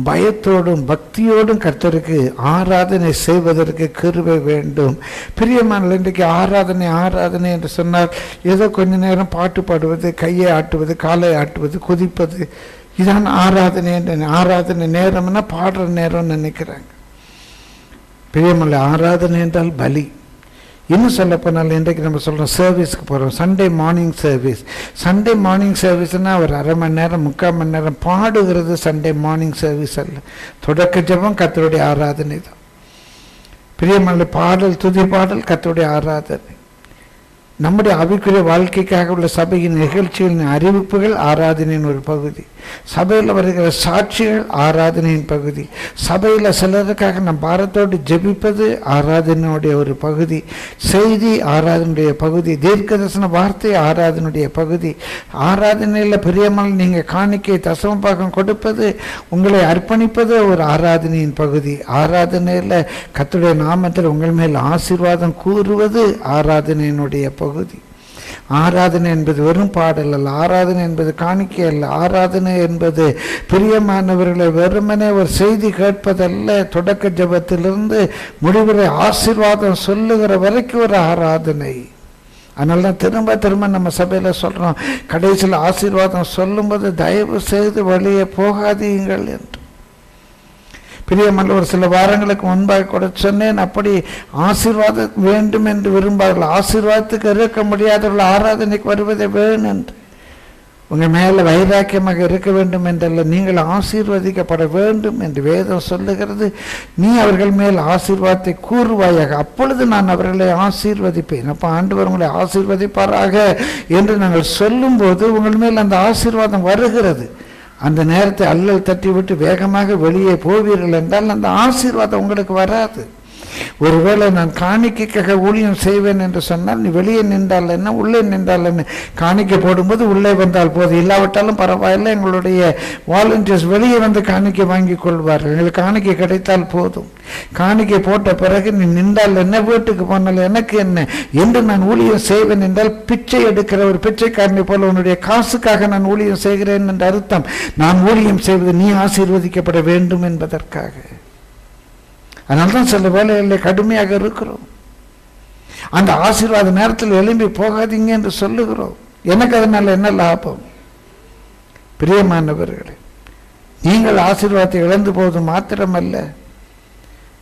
பயத்தோடும் பக்தியோடும் கர்த்தருக்கு ஆராதனை செய்வதற்கு கிருபை வேண்டும். பிரியமான இன்றைக்கு ஆராதனை ஆராதனை என்று சொன்னால் ஏதோ கொஞ்ச நேரம் பாட்டு பாடுவது கையை ஆட்டுவது காலை ஆட்டுவது குதிப்பது இதான் ஆராதனை என்று ஆராதனை நேரம்னா பாடுற நேரம்னு நினைக்கிறாங்க. பிரியமல்ல ஆராதனை என்றால் பலி. இன்னும் சொல்ல போனால் இன்றைக்கு நம்ம சொல்கிறோம் சர்வீஸ்க்கு போகிறோம் Sunday morning service Sunday morning சர்வீஸ்னால் ஒரு அரை மணி நேரம் முக்கால் மணி நேரம் பாடுகிறது சண்டே மார்னிங் சர்வீஸ் அல்ல. தொடக்க ஜெபம் கத்தருடைய ஆராதனை தான். பிரியமல்ல பாடல் துதி பாடல் கத்தருடைய ஆராதனை. நம்முடைய ஆவிக்குரிய வாழ்க்கைக்காக உள்ள சபையின் நிகழ்ச்சிகளின் அறிவிப்புகள் ஆராதனையின் ஒரு பகுதி. சபையில் வருகிற சாட்சிகள் ஆராதனையின் பகுதி. சபையில் சிலருக்காக நம் பாரத்தோடு ஜெபிப்பது ஆராதனையுடைய ஒரு பகுதி. செய்தி ஆராதனுடைய பகுதி. தீர்க்க தரிசன வார்த்தை ஆராதனுடைய பகுதி. ஆராதனையில் பிரியமல் நீங்கள் காணிக்கை தசமபாகம் கொடுப்பது உங்களை அர்ப்பணிப்பது ஒரு ஆராதனையின் பகுதி. ஆராதனையில் கத்துடைய நாமத்தில் உங்கள் மேல் ஆசீர்வாதம் கூறுவது ஆராதனையினுடைய பகுதி ஆராதனை என்பது வெறும் பாடல் அல்ல ஆராதனை என்பது காணிக்கை அல்ல ஆராதனை என்பது பிரியமானவர்களை வெறுமனே ஒரு செய்தி கேட்பதல்ல தொடக்க ஜபத்திலிருந்து முடிவுரை ஆசீர்வாதம் சொல்லுகிற வரைக்கும் ஒரு ஆராதனை. அதனால தான் திரும்ப திரும்ப நம்ம சபையில் சொல்கிறோம் கடைசியில் ஆசீர்வாதம் சொல்லும்போது தயவு செய்து வழியே போகாதீங்கள் என்று. பிரியமல்ல ஒரு சில வாரங்களுக்கு முன்பாக கூட சொன்னேன் அப்படி ஆசீர்வாதம் வேண்டும் என்று விரும்பார்கள். ஆசீர்வாதத்துக்கு இருக்க முடியாதவர்கள் ஆராதனைக்கு வருவதை வேணும் என்று. உங்கள் மேலே வைராக்கியமாக இருக்க வேண்டும் என்றல்ல நீங்கள் ஆசீர்வதிக்கப்பட வேண்டும் என்று வேதம் சொல்லுகிறது. நீ அவர்கள் மேல் ஆசீர்வாதத்தை கூறுவாயாக அப்பொழுது நான் அவர்களை ஆசீர்வதிப்பேன். அப்போ ஆண்டவர் உங்களை ஆசீர்வதிப்பாராக என்று நாங்கள் சொல்லும்போது உங்கள் மேல் அந்த ஆசீர்வாதம் வருகிறது. அந்த நேரத்தை அல்லல் தட்டி விட்டு வேகமாக வெளியே போவீர்கள் என்றால் அந்த ஆசீர்வாதம் உங்களுக்கு வராது. ஒருவேளை நான் காணிக்கைக்காக ஊழியம் செய்வேன் என்று சொன்னால் நீ வெளியே நின்றால் என்ன உள்ளே நின்றால் என்ன? காணிக்கை போடும்போது உள்ளே வந்தால் போதும். இல்லாவிட்டாலும் பரவாயில்லை எங்களுடைய வாலண்டியர்ஸ் வெளியே வந்து காணிக்கை வாங்கி கொள்வார்கள். எங்களுக்கு காணிக்கை கிடைத்தால் போதும். காணிக்கை போட்ட பிறகு நீ நின்றால் என்ன வீட்டுக்கு போனால் எனக்கு என்ன? என்று நான் ஊழியம் செய்வேன் என்றால் பிச்சை எடுக்கிற ஒரு பிச்சைக்காரனை போல உன்னுடைய காசுக்காக நான் ஊழியம் செய்கிறேன் என்ற அர்த்தம். நான் ஊழியம் செய்வது நீ ஆசீர்வதிக்கப்பட வேண்டும் என்பதற்காக. அதனால தான் சில வேலைகளில் கடுமையாக இருக்கிறோம். அந்த ஆசீர்வாத நேரத்தில் எழும்பி போகாதீங்க என்று சொல்லுகிறோம். எனக்கு அதனால் என்ன லாபம்? பிரியமானவர்களே நீங்கள் ஆசீர்வாதத்தை இழந்து போவது மாத்திரமல்ல.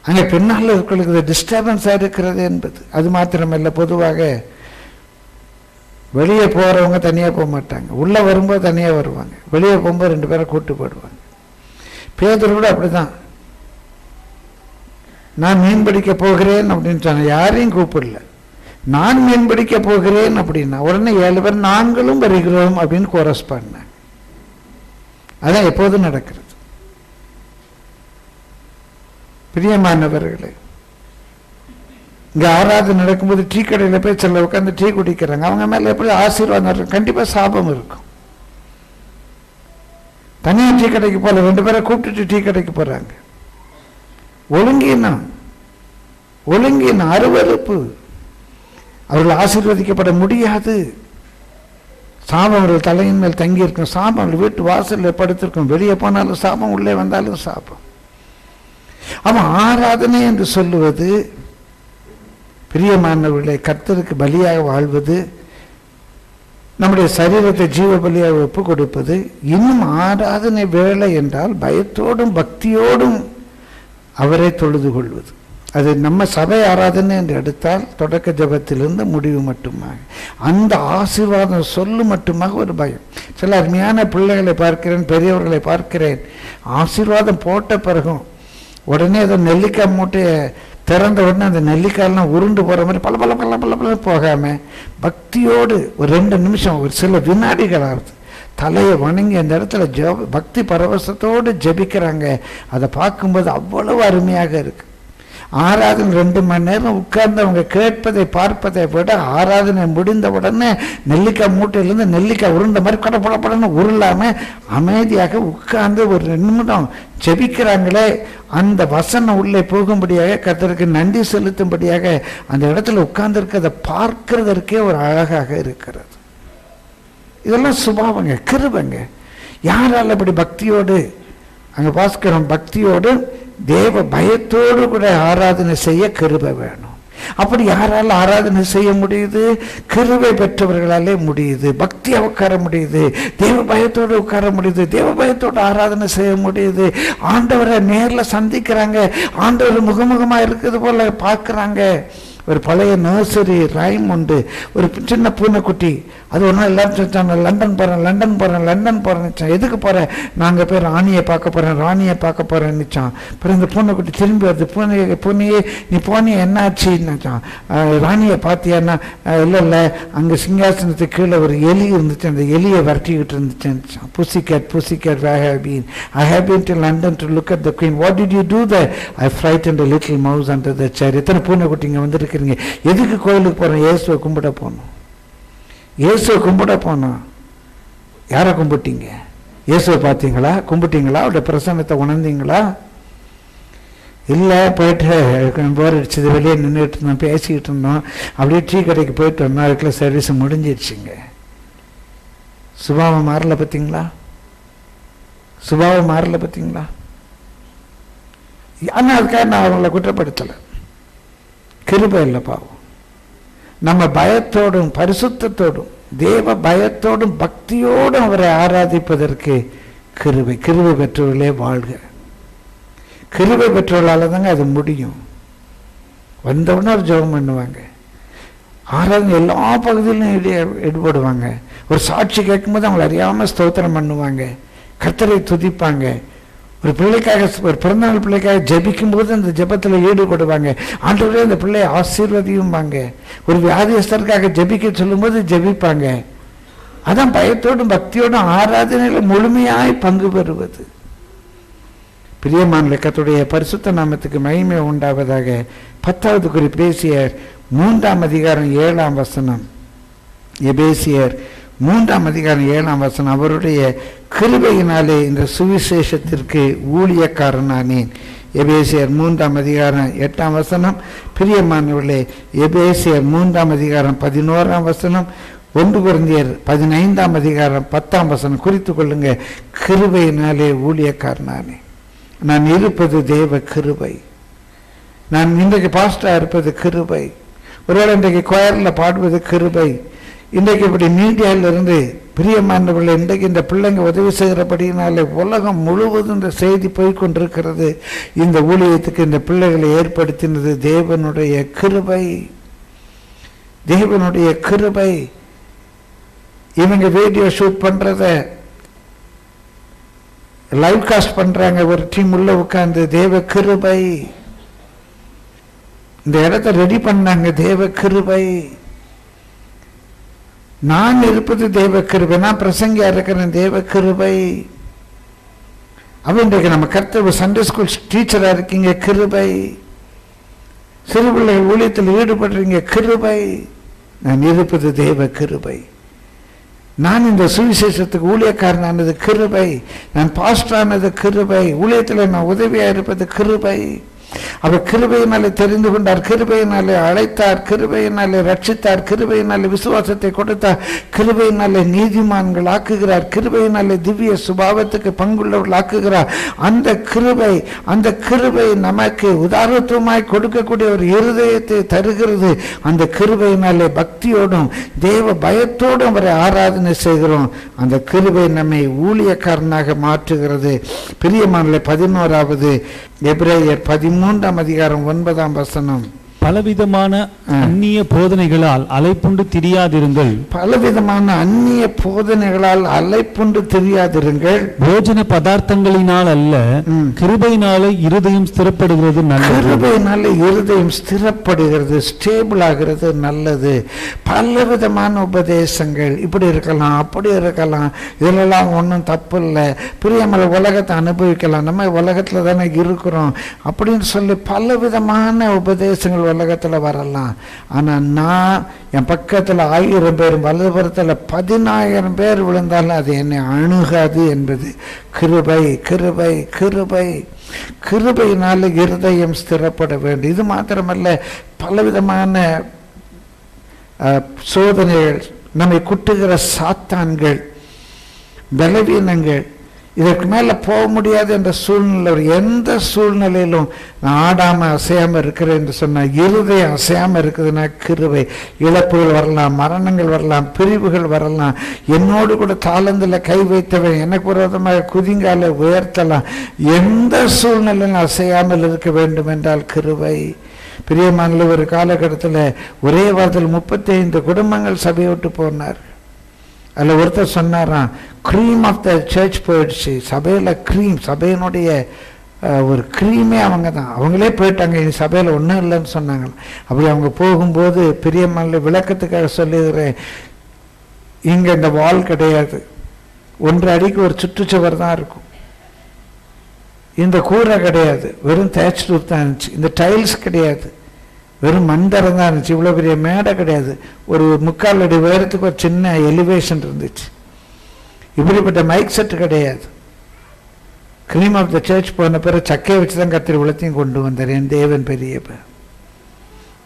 அங்கே பின்னால் இருக்கிறது டிஸ்டர்பன்ஸாக இருக்கிறது என்பது. அது மாத்திரமல்ல பொதுவாக வெளியே போகிறவங்க தனியாக போக மாட்டாங்க. உள்ளே வரும்போது தனியாக வருவாங்க. வெளியே போகும்போது ரெண்டு பேரை கூட்டு போயிடுவாங்க. பேதர் கூட அப்படிதான். நான் மீன் பிடிக்க போகிறேன் அப்படின்னு சொன்னேன் யாரையும் கூப்பிடல. நான் மீன் பிடிக்க போகிறேன் அப்படின்னா உடனே ஏழு பேர் நாங்களும் வருகிறோம் அப்படின்னு கோரஸ் பண்ணேன் அதான் எப்போதும் நடக்கிறது. பிரியமானவர்களே இங்க ஆறாவது நடக்கும்போது டீ கடையில் போய் சில உட்காந்து டீ குடிக்கிறாங்க. அவங்க மேல எப்படி ஆசீர்வாதம் இருக்கும் கண்டிப்பா சாபம் இருக்கும். தனியார் டீ கடைக்கு போல ரெண்டு பேரை கூப்பிட்டுட்டு டீ கடைக்கு போறாங்க. ஒழுங்கினம் ஒழுங்கினம் அருவறுப்பு அவர்கள் ஆசீர்வதிக்கப்பட முடியாது. சாபம் அவர்கள் தலையின் மேல் தங்கியிருக்கும். சாபம் அவர்கள் வீட்டு வாசலில் படுத்திருக்கும். வெளியே போனாலும் சாபம் உள்ளே வந்தாலும் சாபம். அவன் ஆராதனை என்று சொல்லுவது பிரியமானவர்களை கர்த்தருக்கு பலியாக வாழ்வது நம்முடைய சரீரத்தை ஜீவ பலியாக ஒப்பு கொடுப்பது இன்னும் ஆராதனை வேலை என்றால் பயத்தோடும் பக்தியோடும் அவரை தொழுது கொள்வது. அது நம்ம சபை ஆராதனை என்று எடுத்தால் தொடக்க ஜபத்திலிருந்து முடிவு மட்டுமாக. அந்த ஆசீர்வாதம் சொல்லு மட்டுமாக ஒரு பயம். சில அருமையான பிள்ளைகளை பார்க்கிறேன் பெரியவர்களை பார்க்கிறேன். ஆசீர்வாதம் போட்ட பிறகும் உடனே அதை நெல்லிக்காய் மூட்டையை திறந்த உடனே அந்த நெல்லிக்காயெல்லாம் உருண்டு போகிற மாதிரி பல பல பல பல பல போகாம பக்தியோடு ஒரு ரெண்டு நிமிஷம் ஒரு சில வினாடிகள் ஆகுது தலையை வணங்கி அந்த இடத்துல ஜெப பக்தி பரவசத்தோடு ஜெபிக்கிறாங்க. அதை பார்க்கும்போது அவ்வளவு அருமையாக இருக்குது ஆராதனை ரெண்டு மணி நேரம் உட்கார்ந்து அவங்க கேட்பதை பார்ப்பதை விட ஆராதனை முடிந்த உடனே நெல்லிக்காய் மூட்டையிலேருந்து நெல்லிக்காய் உருண்ட மாதிரி கடப்படப்படன்னு உருளாமல் அமைதியாக உட்கார்ந்து ஒரு ரெண்டு நிமிடம் ஜெபிக்கிறாங்களே. அந்த வசனம் உள்ளே போகும்படியாக கத்தருக்கு நன்றி செலுத்தும்படியாக அந்த இடத்துல உட்கார்ந்து பார்க்கறதற்கே ஒரு அழகாக இருக்கிறது. இதெல்லாம் சுபாவங்க கிருபங்க. யாரால் அப்படி பக்தியோடு அங்கே பாஸ்கரம் பக்தியோடு தேவ பயத்தோடு கூட ஆராதனை செய்ய கிருபை வேணும். அப்படி யாரால் ஆராதனை செய்ய முடியுது? கிருபை பெற்றவர்களாலே முடியுது. பக்தியை உட்கார முடியுது. தேவ பயத்தோடு உட்கார முடியுது. தேவ பயத்தோடு ஆராதனை செய்ய முடியுது. ஆண்டவரை நேரில் சந்திக்கிறாங்க. ஆண்டவர் முகமுகமாக இருக்குது போல பார்க்குறாங்க. ஒரு பழைய நர்சரி ரைம் உண்டு. ஒரு சின்ன பூனைக்குட்டி அது ஒன்றும் எல்லாரும் சொல்லிட்டாங்க லண்டன் போகிறேன் லண்டன் போகிறேன் லண்டன் போகிறேன்னு எதுக்கு போகிறேன் நாங்கள் போய் ராணியை பார்க்க போகிறேன் ராணியை பார்க்க போகிறேன்னுச்சான் அப்புறம் இந்த பூனைக்குட்டி திரும்பி வருது. பூனை பூனையே நீ போனியே என்னாச்சுன்னாச்சான் ராணியை பார்த்தியான்னா இல்லை இல்லை. அங்கே சிங்காசனத்துக்கு கீழே ஒரு எலி இருந்துச்சு. அந்த எலியை விரட்டிக்கிட்டு இருந்துச்சு pussy cat pussy cat I have been I have been to London to look at the queen what did you do there I frightened and little mouse and the chair எத்தனை பூனைக்குட்டிங்க வந்திருக்கிறீங்க எதுக்கு கோயிலுக்கு போகிறோம் இயேசுவை கும்பிட போகணும் இயேசுவை கும்பிட போனோம். யாரை கும்பிட்டீங்க? இயேசுவை பார்த்தீங்களா? கும்பிட்டீங்களா? அவருடைய பிரசன்னத்தை உணர்ந்தீங்களா? இல்லை போயிட்டு போர் அடிச்சது வெளியே நின்றுட்டு இருந்தோம் பேசிக்கிட்டு இருந்தோம். அப்படியே டீ கடைக்கு போயிட்டு வந்தோம் அதுக்குள்ள சர்வீஸ் முடிஞ்சிடுச்சுங்க சுபாவம் மாறல பார்த்தீங்களா? சுபாவம் மாறல பார்த்தீங்களா? ஆனால் அதுக்காக நான் அவங்கள குற்றப்படுத்தலை. கிருபை இல்லை பாவம். நம்ம பயத்தோடும் பரிசுத்தத்தோடும் தேவ பயத்தோடும் பக்தியோடும் அவரை ஆராதிப்பதற்கு கிருபை கிருபை பெற்றவர்களே வாழ்க. கிருபை பெற்றவர்களால் தாங்க அது முடியும். வந்தவுடனே ஒரு ஜெபம் பண்ணுவாங்க. ஆராதனை எல்லா பகுதியிலும் ஈடுபடுவாங்க. ஒரு சாட்சி கேட்கும்போது அவங்களை அறியாமல் ஸ்தோத்திரம் பண்ணுவாங்க. கர்த்தரை துதிப்பாங்க. ஒரு பிள்ளைக்காக ஒரு பிறந்தநாள் பிள்ளைக்காக ஜபிக்கும் போது அந்த ஜபத்தில் ஈடுபடுவாங்க. ஆண்டவரே அந்த பிள்ளையை ஆசீர்வதியும்பாங்க. ஒரு வியாதியஸ்தருக்காக ஜபிக்க சொல்லும்போது ஜபிப்பாங்க. அதான் பயத்தோடும் பக்தியோடும் ஆராதனையில் முழுமையாய் பங்கு பெறுவது. பிரியமான லக்கத்துடைய பரிசுத்த நாமத்துக்கு மகிமை உண்டாவதாக பத்தாவது குறி பேசியர் மூன்றாம் அதிகாரம் ஏழாம் வசனம். எபேசியர் மூன்றாம் அதிகாரம் ஏழாம் வசனம் அவருடைய கிருபையினாலே இந்த சுவிசேஷத்திற்கு ஊழியக்காரனானேன். எபேசியர் மூன்றாம் அதிகாரம் எட்டாம் வசனம் பிரியமானவர்களே எபேசியர் மூன்றாம் அதிகாரம் பதினோராம் வசனம் ஒன்று குருந்தியர் பதினைந்தாம் அதிகாரம் பத்தாம் வசனம். குறித்து கொள்ளுங்க கிருபையினாலே ஊழியக்காரனானே நான் இருப்பது தேவ கிருபை. நான் இன்றைக்கு பாஸ்டா இருப்பது கிருபை. ஒருவேளை இன்றைக்கு கோயரில் பாடுவது கிருபை. இன்றைக்கு இப்படி மீடியாவிலிருந்து பிரியமானவர்கள் இன்றைக்கு இந்த பிள்ளைங்க உதவி செய்கிறபடினாலே உலகம் முழுவதும் இந்த செய்தி போய்கொண்டிருக்கிறது. இந்த ஊழியத்துக்கு இந்த பிள்ளைகளை ஏற்படுத்தினது தேவனுடைய கிருபை. தேவனுடைய கிருபை. இவங்க வீடியோ ஷூட் பண்ணுறத லைவ் காஸ்ட் பண்ணுறாங்க ஒரு டீம் உள்ளே உட்காந்து தேவ கிருபை. இந்த இடத்த ரெடி பண்ணாங்க. தேவ கிருபை. நான் இருப்பது தெய்வ கிருபை நான் பிரசங்கியா இருக்கிறேன் தெய்வ கிருபை அவன் இன்றைக்கு நம்ம கருத்து சண்டே ஸ்கூல் டீச்சரா இருக்கீங்க கிருபை. சிறு பிள்ளைகள் ஊழியத்தில் ஈடுபடுறீங்க கிருபை. நான் இருப்பது தேவ கிருபை நான் இந்த சுவிசேஷத்துக்கு ஊழியக்காரனானது கிருபை. நான் பாஸ்டரானது கிருபை. ஊழியத்தில் நான் உதவியா இருப்பது கிருபை. அவர் கிருபையினாலே தெரிந்து கொண்டார் கிருபையினாலே அழைத்தார் கிருபையினாலே ரட்சித்தார் கிருபையினாலே விசுவாசத்தை கொடுத்தார் கிருபையினாலே நீதிமான்கள் ஆக்குகிறார் கிருபையினாலே திவ்ய சுபாவத்துக்கு பங்குள்ளவர்கள் ஆக்குகிறார். அந்த கிருபை அந்த கிருபை நமக்கு உதாரணத்துவமாய் கொடுக்கக்கூடிய ஒரு இருதயத்தை தருகிறது. அந்த கிருபையினாலே பக்தியோடும் தேவ பயத்தோடும் அவரை ஆராதனை செய்கிறோம். அந்த கிருபை நம்மை ஊழியக்காரனாக மாற்றுகிறது. பிரியமானல பதினோராவது எப்ரேயர் பதிமூன்றாம் அதிகாரம் ஒன்பதாம் வசனம். பலவிதமான அந்நிய போதனைகளால் அலைப்புண்டு திரியாதிருங்கள். பலவிதமான அந்நிய போதனைகளால் அலைப்புண்டு தெரியாதிருங்கள். போஜன பதார்த்தங்களினால் அல்ல. கிருபையினாலே இருதயம் ஸ்திரப்படுகிறது நல்லது. கிருபையினால இருதயம் ஸ்திரப்படுகிறது ஸ்டேபிள் ஆகிறது நல்லது. பலவிதமான உபதேசங்கள். இப்படி இருக்கலாம் அப்படி இருக்கலாம். இதிலெல்லாம் ஒன்றும் தப்பு இல்லை. பிரியமல உலகத்தை அனுபவிக்கலாம். நம்ம உலகத்தில் தானே இருக்கிறோம். அப்படின்னு சொல்லி பலவிதமான உபதேசங்கள் உலகத்தில் வரலாம். ஆனால் நான் என் பக்கத்தில் ஆயிரம் பேர் வலதுபுறத்தில் பதினாயிரம் பேர் விழுந்தாலும் அது என்னை அணுகாது என்பது. கிருபை கிருபை கிருபை. கிருபையினால் இருதயம் ஸ்திரப்பட வேண்டும். இது மாத்திரமல்ல பலவிதமான சோதனைகள் நம்மை குட்டுகிற சாத்தான்கள் பலவீனங்கள் இதற்கு மேலே போக முடியாது என்ற சூழ்நிலை ஒரு எந்த சூழ்நிலையிலும் நான் ஆடாமல் அசையாமல் இருக்கிறேன் என்று சொன்னால் இருதயம் அசையாமல் இருக்குதுன்னா கிருவை இழப்புகள் வரலாம் மரணங்கள் வரலாம் பிரிவுகள் வரலாம். என்னோடு கூட தாளந்தில் கை வைத்தவன் எனக்கு விரோதமாக குதிங்கால உயர்த்தலாம். எந்த சூழ்நிலையிலும் அசையாமல் இருக்க வேண்டும் என்றால் கிருவை. பிரியமானல ஒரு காலகட்டத்தில் ஒரே வாரத்தில் முப்பத்தைந்து குடும்பங்கள் சபையை விட்டு போனார் அதில் ஒருத்தர் சொன்னாராம் க்ரீம் ஆஃப் த சர்ச் போயிடுச்சு சபையில் க்ரீம் சபையினுடைய ஒரு க்ரீமே அவங்க தான் அவங்களே போயிட்டாங்க இனி சபையில் ஒன்றும் இல்லைன்னு சொன்னாங்க. அப்படி அவங்க போகும்போது பிரியமான விளக்கத்துக்காக சொல்லிடுறேன். இங்கே இந்த வால் கிடையாது. ஒன்று அடிக்கு ஒரு சுற்றுச்சுவர் தான் இருக்கும். இந்த கூரை கிடையாது. வெறும் தேய்ச்சி தான் இருந்துச்சு. இந்த டைல்ஸ் கிடையாது. வெறும் மண்டரம் தான் இருந்துச்சு. இவ்வளோ பெரிய மேடை கிடையாது. ஒரு முக்கால் அடி உயரத்துக்கு ஒரு சின்ன எலிவேஷன் இருந்துச்சு. இப்படிப்பட்ட மைக் செட்டு கிடையாது. கிரீம் ஆஃப் த சர்ச் போன பிறகு சக்கையை வச்சு தான் கத்திரி உலத்தையும் கொண்டு வந்தார். என் தேவன் பெரியவர்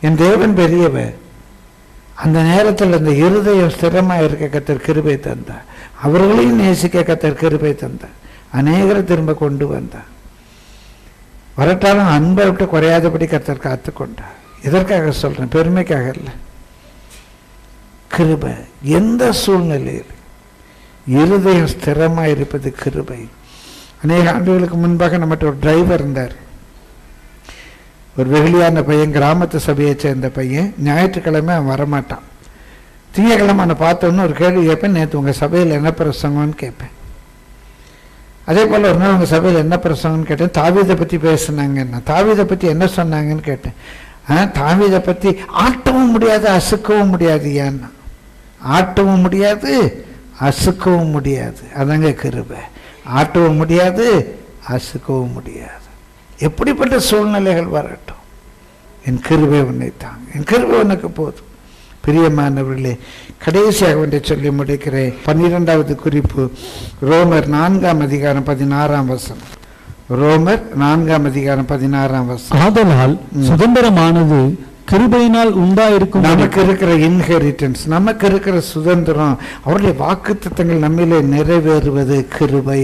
என் தேவன் பெரியவ. அந்த நேரத்தில் அந்த இருதயம் ஸ்திரமாக இருக்க கத்தர் கிருபை தந்தார். அவர்களையும் நேசிக்க கத்தர் கிருபை தந்தார். அநேகரை திரும்ப கொண்டு வந்தார். வரட்டாலும் அன்பை விட்டு குறையாதபடி கத்தர் காத்து கொண்டார் எதற்காக சொல்றேன்? பெருமைக்காக இல்லை கிருபை. எந்த சூழ்நிலையில்? இருதயம் ஸ்திரமாக இருப்பது கிருபை. அநேக ஆண்டுகளுக்கு முன்பாக நம்மகிட்ட ஒரு டிரைவர் இருந்தார். ஒரு வெகுளியான பையன் கிராமத்து சபையை சேர்ந்த பையன். ஞாயிற்றுக்கிழமை அவன் வரமாட்டான். திங்கக்கிழமை அவனை பார்த்தோன்னு ஒரு கேள்வி கேட்பேன். நேற்று உங்கள் சபையில் என்ன பிரசங்கம்னு கேட்பேன். அதே போல் ஒரு நாள் உங்கள் சபையில் என்ன பிரசங்கம்னு கேட்டேன். தாவீதை பற்றி பேசுனாங்கன்னா தாவீதை பற்றி என்ன சொன்னாங்கன்னு கேட்டேன். தாவீதை பற்றி ஆட்டவும் முடியாது அசுக்கவும் முடியாது ஏன்னா ஆட்டவும் முடியாது அசுக்கவும் முடியாது. அதாங்க கிருபை. ஆட்டவும் முடியாது அசுக்கவும் முடியாது. எப்படிப்பட்ட சூழ்நிலைகள் வரட்டும். என் கிருபை உன்னை தாங்க. என் கிருபை உனக்கு போதும். பிரியமானவர்களே கடைசியாக ஒன்றை சொல்லி முடிக்கிறேன். பன்னிரெண்டாவது குறிப்பு ரோமர் நான்காம் அதிகாரம் பதினாறாம் வசனம். ரோமர் நான்காம் அதிகாரம் பதினாறாம் வசனம். ஆதலால் சுதந்திரமானது கிருபையினால் உண்டாயிருக்கும் நமக்கு இருக்கிற இன்ஹெரிட்டன்ஸ் நமக்கு இருக்கிற சுதந்திரம் அவருடைய வாக்குத்தத்தங்கள் நம்மிலே நிறைவேறுவது கிருபை.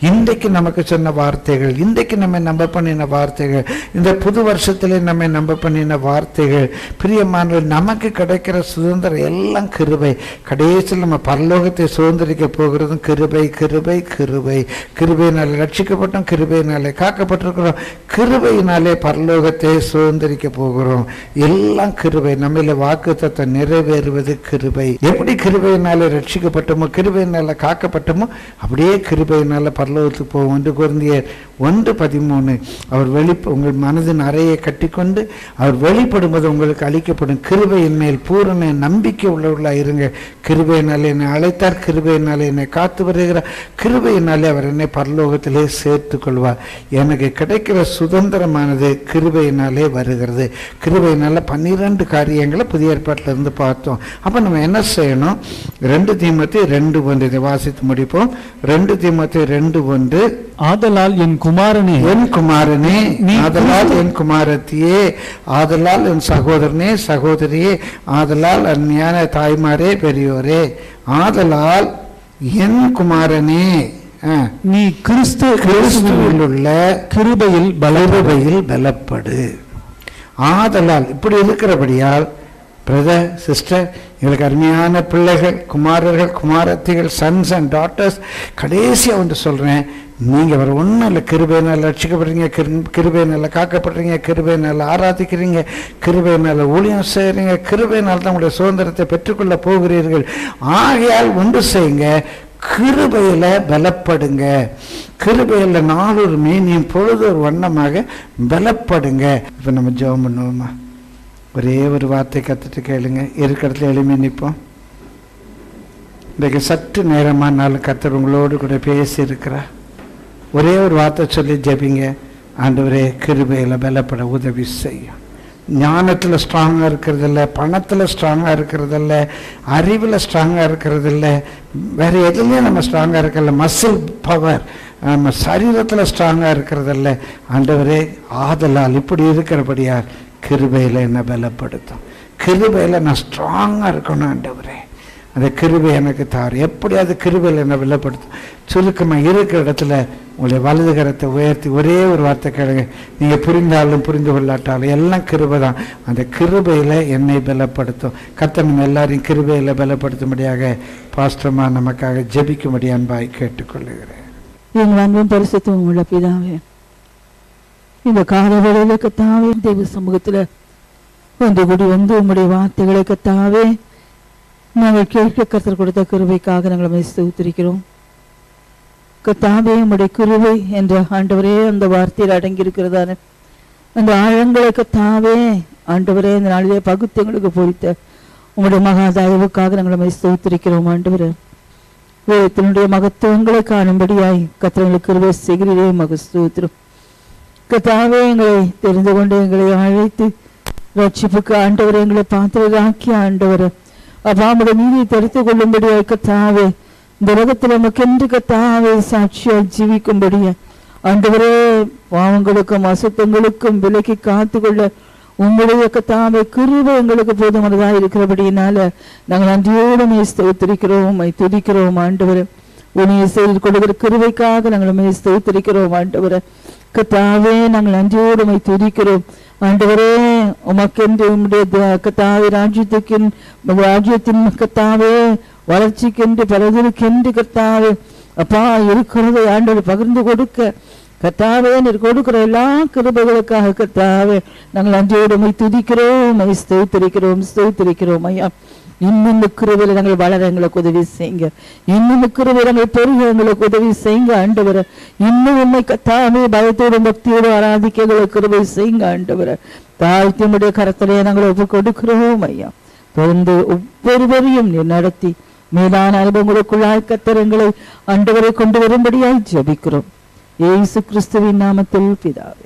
இன்றைக்கு நமக்கு சொன்ன வார்த்தைகள் இன்றைக்கு நம்ம நம்ப பண்ணின வார்த்தைகள் இந்த புது வருஷத்திலே நம்ம நம்ப பண்ணின வார்த்தைகள் பிரியமானவர் நமக்கு கிடைக்கிற சுதந்திரம் எல்லாம் கிருபை. கடைசியில் நம்ம பரலோகத்தை சுதந்திரிக்க போகிறதும் கிருபை கிருபை கிருபை. கிருபையினாலே ரட்சிக்கப்பட்டோம் கிருபையினாலே காக்கப்பட்டிருக்கிறோம். கிருபையினாலே பரலோகத்தை சுதந்திரிக்க போகிறோம். எல்லாம் கிருபை. நம்மில வாக்கு தத்தை நிறைவேறுவது கிருபை. எப்படி கிருபையினால ரட்சிக்கப்பட்டோமோ கிருபையினால காக்கப்பட்டோமோ அப்படியே கிருபையினால பரலோகத்துக்கு போவோம். ஒன்று குழந்தையர் ஒன்று பதிமூணு. அவர் வெளி உங்கள் மனதின் அறையை கட்டிக்கொண்டு அவர் வெளிப்படும்போது உங்களுக்கு அளிக்கப்படும் கிருபையின் மேல் பூரண நம்பிக்கை உள்ளவர்களாக இருங்க. கிருபையினால் என்னை அழைத்தார் கிருபையினால் என்னை காத்து வருகிறார். கிருபையினாலே அவர் என்னை பரலோகத்திலே சேர்த்து கொள்வார் எனக்கு கிடைக்கிற சுதந்திரமானது கிருபையினாலே வருகிறது. கிருபையினால் பன்னிரண்டு காரியங்களை புதிய ஏற்பாட்டில் இருந்து பார்த்தோம். அப்போ நம்ம என்ன செய்யணும்? ரெண்டு தீமத்தை ரெண்டு ஒன்று. இதை வாசித்து முடிப்போம். ரெண்டு தீமத்தை ரெண்டு ஒன்று. ஆதலால் என் குமாரனே. என் குமாரனே ஆதலால் என் குமாரத்தியே ஆதலால் என் சகோதரனே சகோதரியே ஆதலால் அந்நியான தாய்மாரே பெரியோரே ஆதலால் என் குமாரனே. நீ கிறிஸ்து கிறிஸ்துவில் உள்ள கிருபையில் பல பலவையில் பலப்படு. ஆதலால் இப்படி இருக்கிறபடியால் பிரதர் சிஸ்டர் எங்களுக்கு அருமையான பிள்ளைகள் குமாரர்கள் குமாரத்திகள் சன்ஸ் அண்ட் டாட்டர்ஸ் கடைசியாக வந்து சொல்கிறேன் நீங்கள் வர ஒன்றும் இல்லை கிருபை நல்ல ரட்சிக்கப்படுறீங்க கிரு நல்ல காக்கப்படுறீங்க கிருபை நல்ல ஆராதிக்கிறீங்க கிருபை நல்ல ஊழியம் செய்கிறீங்க கிருபையினால் தான் உங்களுடைய சுதந்திரத்தை பெற்றுக்கொள்ள போகிறீர்கள். ஆகையால் ஒன்று செய்யுங்க கிருபையில் பலப்படுங்க. கிருபையில் நாளொரு மீனியும் பொழுது ஒரு வண்ணமாக பலப்படுங்க. இப்போ நம்ம ஜெபம் பண்ணுவோமா? ஒரே ஒரு வார்த்தை கற்றுட்டு கேளுங்க. இருக்கிறதுல இடத்துல நிற்போம் இன்றைக்கு சற்று நேரமானாலும் கத்தர் உங்களோடு கூட பேசி ஒரே ஒரு வார்த்தை சொல்லி ஜெபிங்க. ஆண்டவரே கிருபையில் பலப்பட உதவி செய்யும். ஞானத்தில் ஸ்ட்ராங்காக இருக்கிறதில்ல பணத்தில் ஸ்ட்ராங்காக இருக்கிறதில்ல அறிவில் ஸ்ட்ராங்காக இருக்கிறதில்ல வேறு எதுலேயும் நம்ம ஸ்ட்ராங்காக இருக்கல. மசில் பவர் நம்ம சரீரத்தில் ஸ்ட்ராங்காக இருக்கிறதில்ல. ஆண்டவரே ஆதலால் இப்படி இருக்கிறபடியார் கிருபையில் என்னை பலப்படுத்தும். கிருபையில் நான் ஸ்ட்ராங்காக இருக்கணும் ஆண்டவரே. அந்த கிருபை எனக்கு தார். எப்படியாவது கிருபையில் என்னை வெளிப்படுத்தும் சுருக்கமாக இருக்கிற இடத்துல உங்களுடைய வலது கரத்தை உயர்த்தி ஒரே ஒரு வார்த்தை கேளுங்க. நீங்கள் புரிந்தாலும் புரிந்து கொள்ளாட்டாலும் எல்லாம் கிருபை தான். அந்த கிருபையில் என்னை பலப்படுத்தும். கர்த்தர் நம்ம எல்லாரையும் கிருபையில் பலப்படுத்தும்படியாக பாஸ்டமாக நமக்காக ஜெபிக்கும்படி அன்பாய் கேட்டுக்கொள்ளுகிறேன். எங்கள் அன்பும் பரிசுத்தமும் உள்ள பிதாவே இந்த காலவேளையில கத்தாவே தெய்வ சமூகத்தில் வந்து கூடி வந்து உங்களுடைய வார்த்தைகளை கத்தாவே நாங்கள் கேட்க கத்தர் கொடுத்த கிருவைக்காக நாங்கள் உம்மை ஸ்தோத்திரிக்கிறோம். கத்தாவே உடைய குருவை என்ற ஆண்டவரே அந்த வார்த்தையில் அடங்கியிருக்கிறதான அந்த ஆழங்களை கத்தாவே ஆண்டவரே இந்த நாளிலே பகுத்து எங்களுக்கு பொறித்த உங்களுடைய மகாதாயவுக்காக நாங்கள் உம்மை ஆண்டவரே. வேதத்தினுடைய மகத்துவங்களை காணும்படியாய் கத்திரங்களுக்கு கிருவை செய்கிறீரே மகஸ்தூத்திரம் கத்தாவே எங்களை தெரிந்து கொண்டு எங்களை அழைத்து ரட்சிப்புக்கு ஆண்டவரை எங்களை பாத்திரராக்கி ஆண்டவர். அப்பாமுடைய நீதியை தடுத்து கொள்ளும்படியாய் தாவே இந்த உலகத்தில் நமக்கென்று கத்தாவே சாட்சியாய் ஜீவிக்கும்படியா ஆண்டவரே பாவங்களுக்கும் அசுத்தங்களுக்கும் விலக்கி காத்து கொள்ள உங்களுடைய கத்தாவை கிருபை எங்களுக்கு போதுமானதா இருக்கிறபடியினால நாங்கள் நன்றியோடு ஸ்தோத்திரிக்கிறோம் மை துதிக்கிறோம் ஆண்டவரே உன்னை செய்து கொடுக்கிற கிருவைக்காக நாங்கள் உண்மையை ஸ்தோத்திரிக்கிறோம் ஆண்டவரே கத்தாவே நாங்கள் நன்றியோடு துதிக்கிறோம் ஆண்டவரே உமக்கென்று உம்முடைய கத்தாவே ராஜ்யத்துக்கின் ராஜ்யத்தின் கத்தாவே வளர்ச்சிக்கென்று பலதற்கென்று கத்தாவே அப்பா இருக்கிறதை ஆண்டவர் பகிர்ந்து கொடுக்க கத்தாவே நீர் கொடுக்கிற எல்லா கிருபைகளுக்காக கத்தாவே நாங்கள் நன்றியோடு உம்மை துதிக்கிறோம் உம்மை ஸ்தோத்திரிக்கிறோம் ஸ்தோத்திரிக்கிறோம் ஐயா இன்னும் இந்த கிருபையில நாங்கள் வளர எங்களுக்கு உதவி செய்யுங்க. இன்னும் இந்த கிருபையில நாங்கள் பெருக எங்களுக்கு உதவி செய்யுங்க ஆண்டவரை. இன்னும் உண்மை தாமே பயத்தோடு பக்தியோடு ஆராதிக்க எங்களுக்கு கிருவை செய்யுங்க ஆண்டவரை. தாழ்த்தி உடைய கரத்திலே நாங்கள் ஒப்பு கொடுக்கிறோம் ஐயா. தொடர்ந்து ஒவ்வொருவரையும் நீ நடத்தி மேலான அனுபவங்களுக்குள்ளாய் கத்தரங்களை ஆண்டவரை கொண்டு வரும்படியாய் ஜபிக்கிறோம். ஏசு கிறிஸ்துவின் நாமத்தில் பிதாவே.